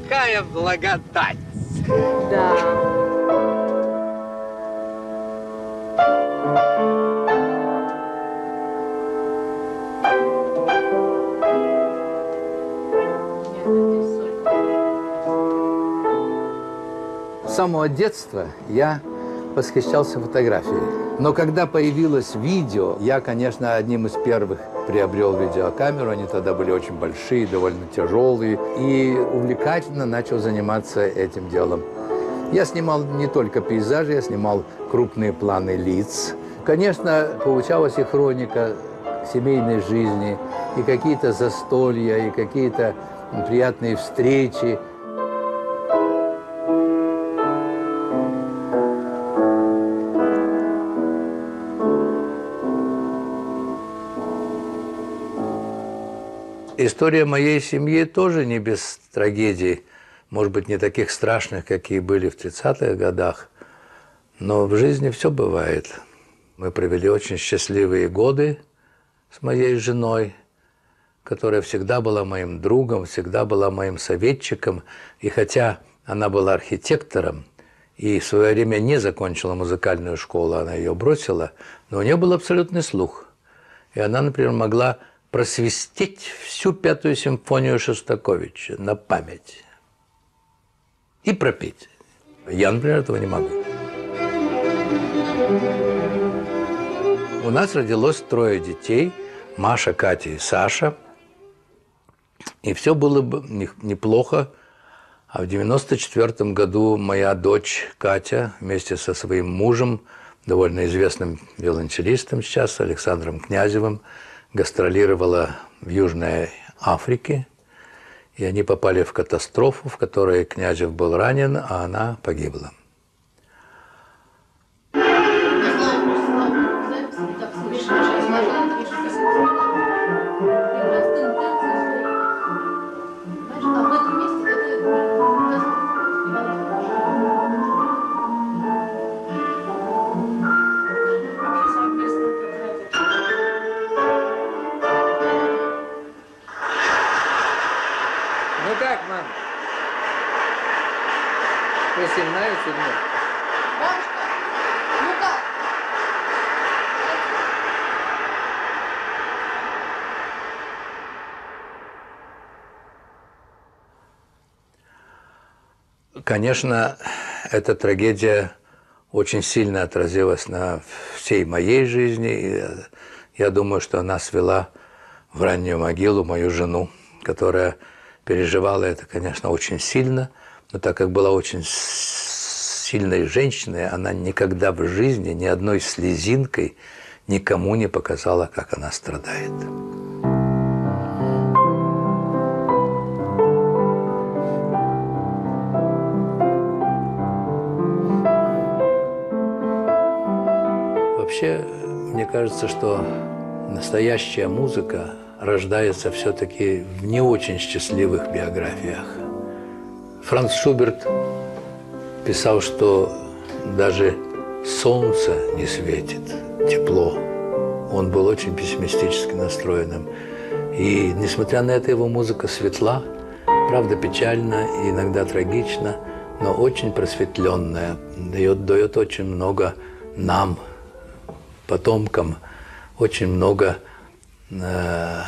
Какая благодать! Да. Самого детства я восхищался фотографией. Но когда появилось видео, я, конечно, одним из первых приобрел видеокамеру. Они тогда были очень большие, довольно тяжелые. И увлекательно начал заниматься этим делом. Я снимал не только пейзажи, я снимал крупные планы лиц. Конечно, получалась и хроника семейной жизни, и какие-то застолья, и какие-то приятные встречи. История моей семьи тоже не без трагедий. Может быть, не таких страшных, какие были в 30-х годах. Но в жизни все бывает. Мы провели очень счастливые годы с моей женой, которая всегда была моим другом, всегда была моим советчиком. И хотя она была архитектором и в свое время не закончила музыкальную школу, она ее бросила, но у нее был абсолютный слух. И она, например, могла просвистеть всю пятую симфонию Шостаковича на память и пропеть. Я, например, этого не могу. У нас родилось трое детей. Маша, Катя и Саша. И все было бы не- неплохо. А в 94 году моя дочь Катя вместе со своим мужем, довольно известным виолончелистом сейчас, Александром Князевым, гастролировала в Южной Африке. И они попали в катастрофу, в которой Князев был ранен, а она погибла. Конечно, эта трагедия очень сильно отразилась на всей моей жизни. Я думаю, что она свела в раннюю могилу мою жену, которая переживала это, конечно, очень сильно, но так как была очень сильной женщиной, она никогда в жизни ни одной слезинкой никому не показала, как она страдает. Вообще, мне кажется, что настоящая музыка рождается все-таки в не очень счастливых биографиях. Франц Шуберт писал, что даже солнце не светит, тепло. Он был очень пессимистически настроенным. И несмотря на это, его музыка светла, правда печальна иногда трагична, но очень просветленная, дает, дает очень много нам, потомкам очень много э,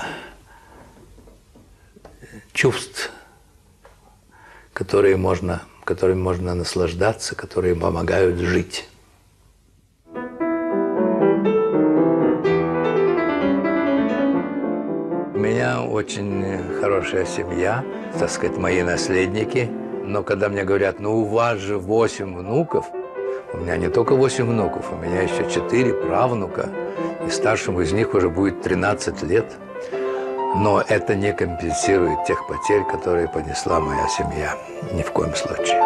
чувств, которые можно, которыми можно наслаждаться, которые помогают жить. У меня очень хорошая семья, так сказать, мои наследники. Но когда мне говорят, ну у вас же восемь внуков, у меня не только 8 внуков, у меня еще 4 правнука, и старшему из них уже будет 13 лет. Но это не компенсирует тех потерь, которые понесла моя семья. Ни в коем случае.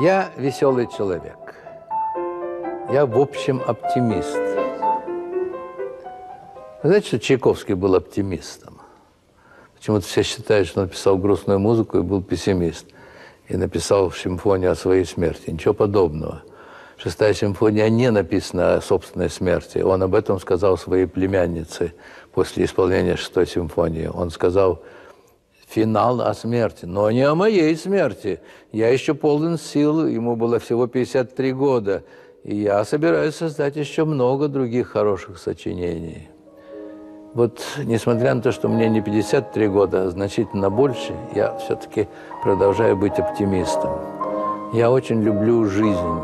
Я веселый человек. Я, в общем, оптимист. знаете, что Чайковский был оптимистом? Почему-то все считают, что он написал грустную музыку и был пессимист. И написал симфонию о своей смерти. Ничего подобного. Шестая симфония не написана о собственной смерти. Он об этом сказал своей племяннице после исполнения шестой симфонии. Он сказал финал о смерти, но не о моей смерти. Я еще полон сил, ему было всего 53 года. И я собираюсь создать еще много других хороших сочинений. Вот, несмотря на то, что мне не 53 года, а значительно больше, я все-таки продолжаю быть оптимистом. Я очень люблю жизнь.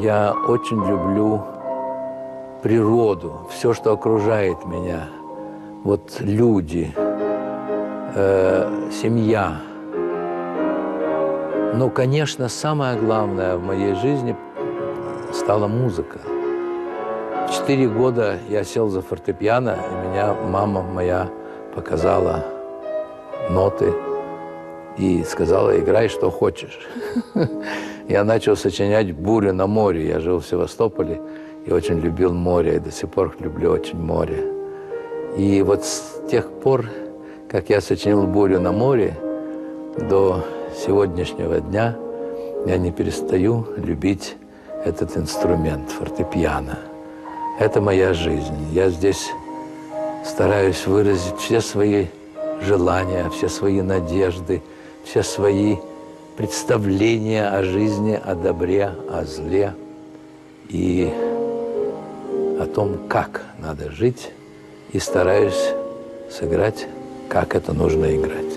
Я очень люблю природу, все, что окружает меня. Вот люди, э, семья. Но, конечно, самое главное в моей жизни стала музыка четыре года я сел за фортепиано, и меня мама моя показала ноты и сказала, играй, что хочешь. (laughs) Я начал сочинять «Бурю на море». Я жил в Севастополе и очень любил море, и до сих пор люблю очень море. И вот с тех пор, как я сочинил «Бурю на море», до сегодняшнего дня я не перестаю любить этот инструмент, фортепиано. Это моя жизнь. Я здесь стараюсь выразить все свои желания, все свои надежды, все свои представления о жизни, о добре, о зле и о том, как надо жить, и стараюсь сыграть, как это нужно играть.